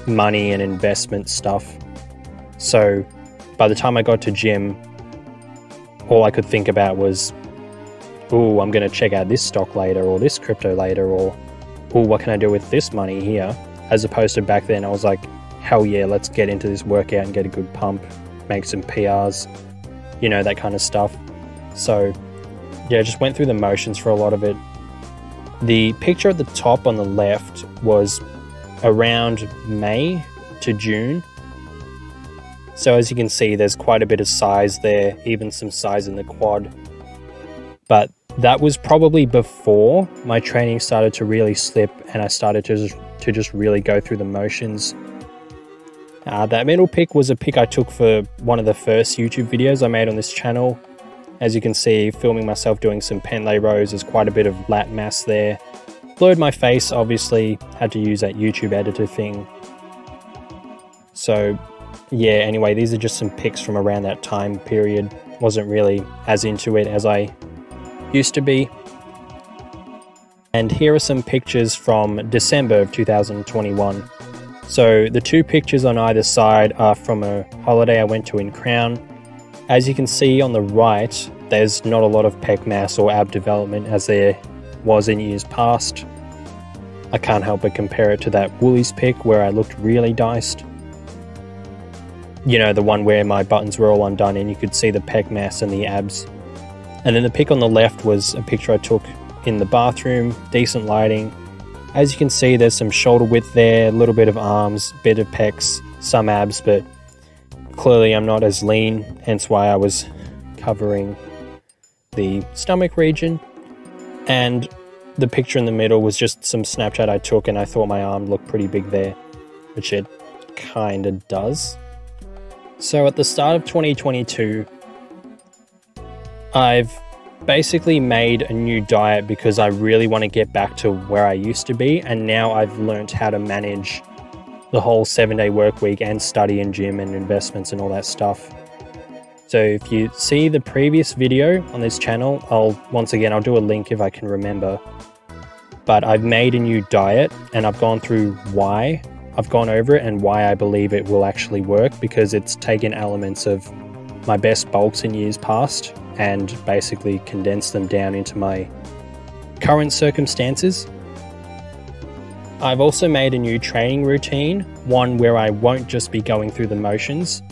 money and investment stuff. So, by the time I got to gym, all I could think about was, oh, I'm going to check out this stock later or this crypto later or, oh, what can I do with this money here? As opposed to back then, I was like, hell yeah, let's get into this workout and get a good pump, make some PRs, you know, that kind of stuff. So, yeah, just went through the motions for a lot of it. The picture at the top on the left was around May to June so as you can see, there's quite a bit of size there, even some size in the quad. But that was probably before my training started to really slip and I started to just, to just really go through the motions. Uh, that middle pick was a pick I took for one of the first YouTube videos I made on this channel. As you can see, filming myself doing some Pendlay rows, there's quite a bit of lat mass there. Blurred my face, obviously, had to use that YouTube editor thing. So yeah, anyway, these are just some pics from around that time period. Wasn't really as into it as I used to be. And here are some pictures from December of 2021. So the two pictures on either side are from a holiday I went to in Crown. As you can see on the right, there's not a lot of pec mass or ab development as there was in years past. I can't help but compare it to that Woolies pic where I looked really diced. You know, the one where my buttons were all undone and you could see the pec mass and the abs. And then the pic on the left was a picture I took in the bathroom, decent lighting. As you can see, there's some shoulder width there, a little bit of arms, bit of pecs, some abs, but clearly I'm not as lean, hence why I was covering the stomach region. And the picture in the middle was just some Snapchat I took, and I thought my arm looked pretty big there, which it kind of does. So at the start of 2022, I've basically made a new diet because I really want to get back to where I used to be, and now I've learned how to manage the whole seven day work week and study and gym and investments and all that stuff. So if you see the previous video on this channel, I'll once again I'll do a link if I can remember. But I've made a new diet and I've gone through why I've gone over it and why I believe it will actually work because it's taken elements of my best bulks in years past and basically condensed them down into my current circumstances. I've also made a new training routine, one where I won't just be going through the motions.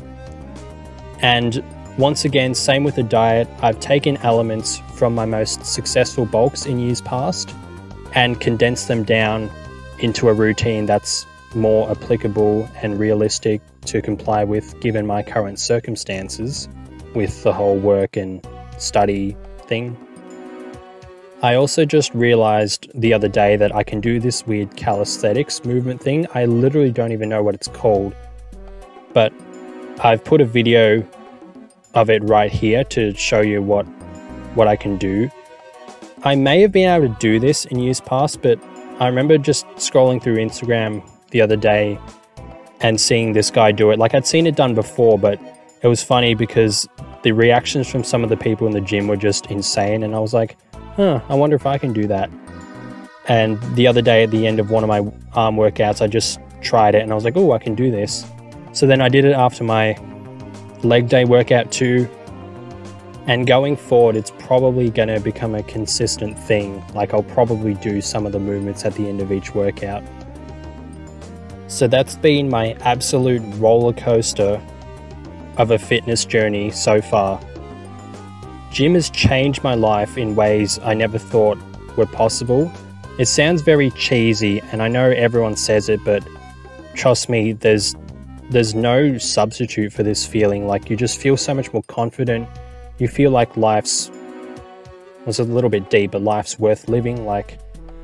And once again, same with the diet, I've taken elements from my most successful bulks in years past and condensed them down into a routine that's more applicable and realistic to comply with given my current circumstances with the whole work and study thing. I also just realized the other day that I can do this weird calisthenics movement thing. I literally don't even know what it's called, but I've put a video of it right here to show you what what I can do. I may have been able to do this in years past, but I remember just scrolling through Instagram the other day and seeing this guy do it. Like I'd seen it done before, but it was funny because the reactions from some of the people in the gym were just insane, and I was like, huh, I wonder if I can do that. And the other day at the end of one of my arm workouts, I just tried it and I was like, oh, I can do this. So then I did it after my leg day workout too. And going forward, it's probably going to become a consistent thing. Like, I'll probably do some of the movements at the end of each workout. So, that's been my absolute roller coaster of a fitness journey so far. Gym has changed my life in ways I never thought were possible. It sounds very cheesy, and I know everyone says it, but trust me, there's there's no substitute for this feeling. Like you just feel so much more confident. You feel like life's was a little bit deep, but life's worth living. Like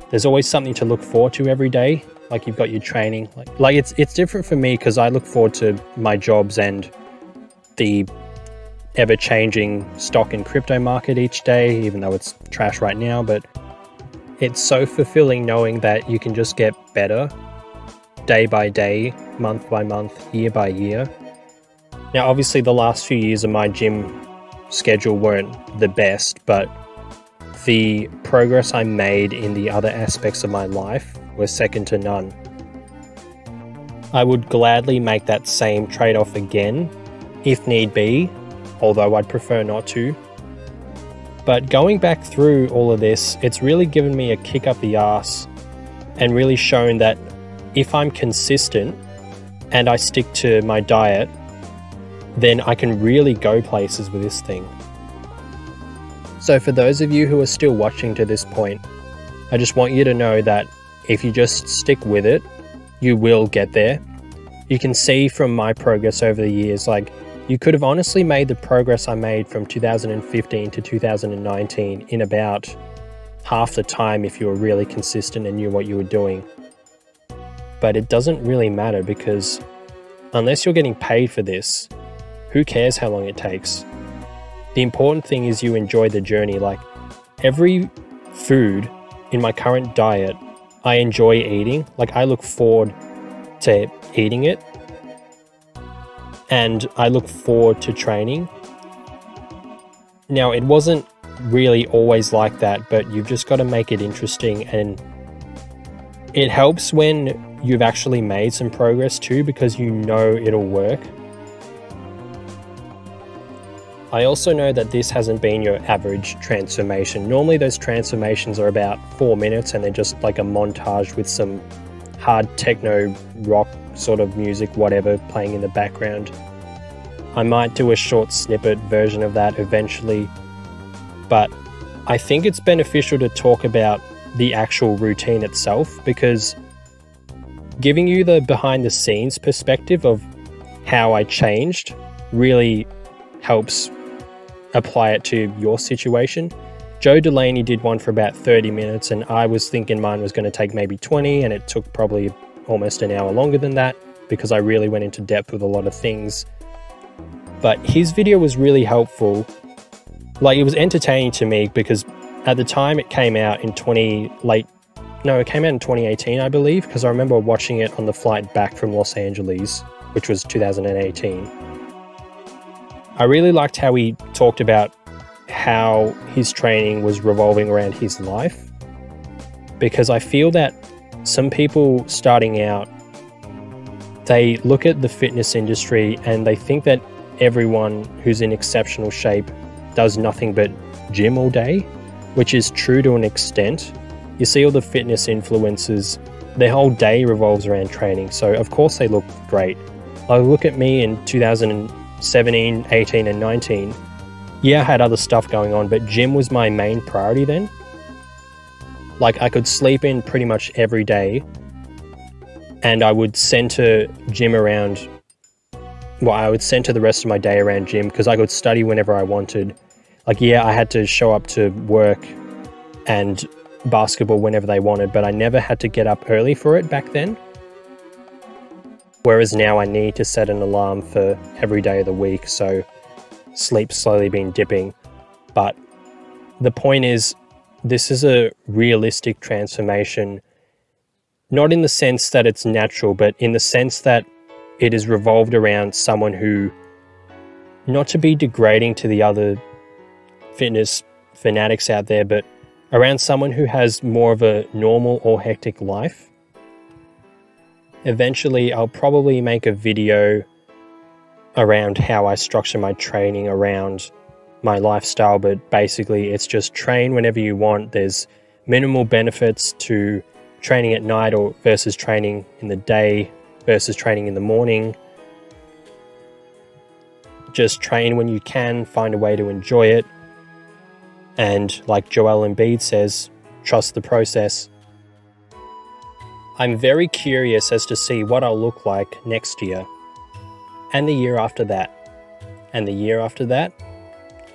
there's always something to look forward to every day. Like you've got your training. Like like it's it's different for me because I look forward to my jobs and the ever changing stock and crypto market each day, even though it's trash right now. But it's so fulfilling knowing that you can just get better day by day, month by month, year by year. Now, obviously, the last few years of my gym schedule weren't the best, but the progress I made in the other aspects of my life was second to none. I would gladly make that same trade off again, if need be, although I'd prefer not to. But going back through all of this, it's really given me a kick up the ass and really shown that if I'm consistent and I stick to my diet, then I can really go places with this thing. So, for those of you who are still watching to this point, I just want you to know that if you just stick with it, you will get there. You can see from my progress over the years, like, you could have honestly made the progress I made from 2015 to 2019 in about half the time if you were really consistent and knew what you were doing but it doesn't really matter because unless you're getting paid for this, who cares how long it takes? The important thing is you enjoy the journey. Like every food in my current diet, I enjoy eating. Like I look forward to eating it and I look forward to training. Now, it wasn't really always like that, but you've just got to make it interesting and it helps when you've actually made some progress too because you know it'll work. I also know that this hasn't been your average transformation. Normally, those transformations are about four minutes and they're just like a montage with some hard techno rock sort of music, whatever, playing in the background. I might do a short snippet version of that eventually, but I think it's beneficial to talk about the actual routine itself because giving you the behind the scenes perspective of how I changed really helps apply it to your situation. Joe Delaney did one for about 30 minutes, and I was thinking mine was going to take maybe 20, and it took probably almost an hour longer than that because I really went into depth with a lot of things. But his video was really helpful. Like, it was entertaining to me because at the time it came out in 20 late no, it came out in 2018, I believe, because I remember watching it on the flight back from Los Angeles, which was 2018. I really liked how he talked about how his training was revolving around his life because I feel that some people starting out they look at the fitness industry and they think that everyone who's in exceptional shape does nothing but gym all day, which is true to an extent. You see all the fitness influencers, their whole day revolves around training, so of course they look great. I look at me in 2000 17, 18, and 19, yeah, I had other stuff going on, but gym was my main priority then. Like, I could sleep in pretty much every day, and I would center gym around. Well, I would center the rest of my day around gym because I could study whenever I wanted. Like, yeah, I had to show up to work and basketball whenever they wanted, but I never had to get up early for it back then. Whereas now I need to set an alarm for every day of the week, so sleep's slowly been dipping. But the point is, this is a realistic transformation, not in the sense that it's natural, but in the sense that it is revolved around someone who, not to be degrading to the other fitness fanatics out there, but around someone who has more of a normal or hectic life Eventually, I'll probably make a video around how I structure my training around my lifestyle, but basically, it's just train whenever you want. There's minimal benefits to training at night or versus training in the day versus training in the morning. Just train when you can, find a way to enjoy it. And like Joel Embiid says, trust the process. I'm very curious as to see what I'll look like next year, and the year after that, and the year after that,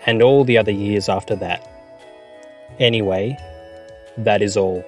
and all the other years after that. Anyway, that is all.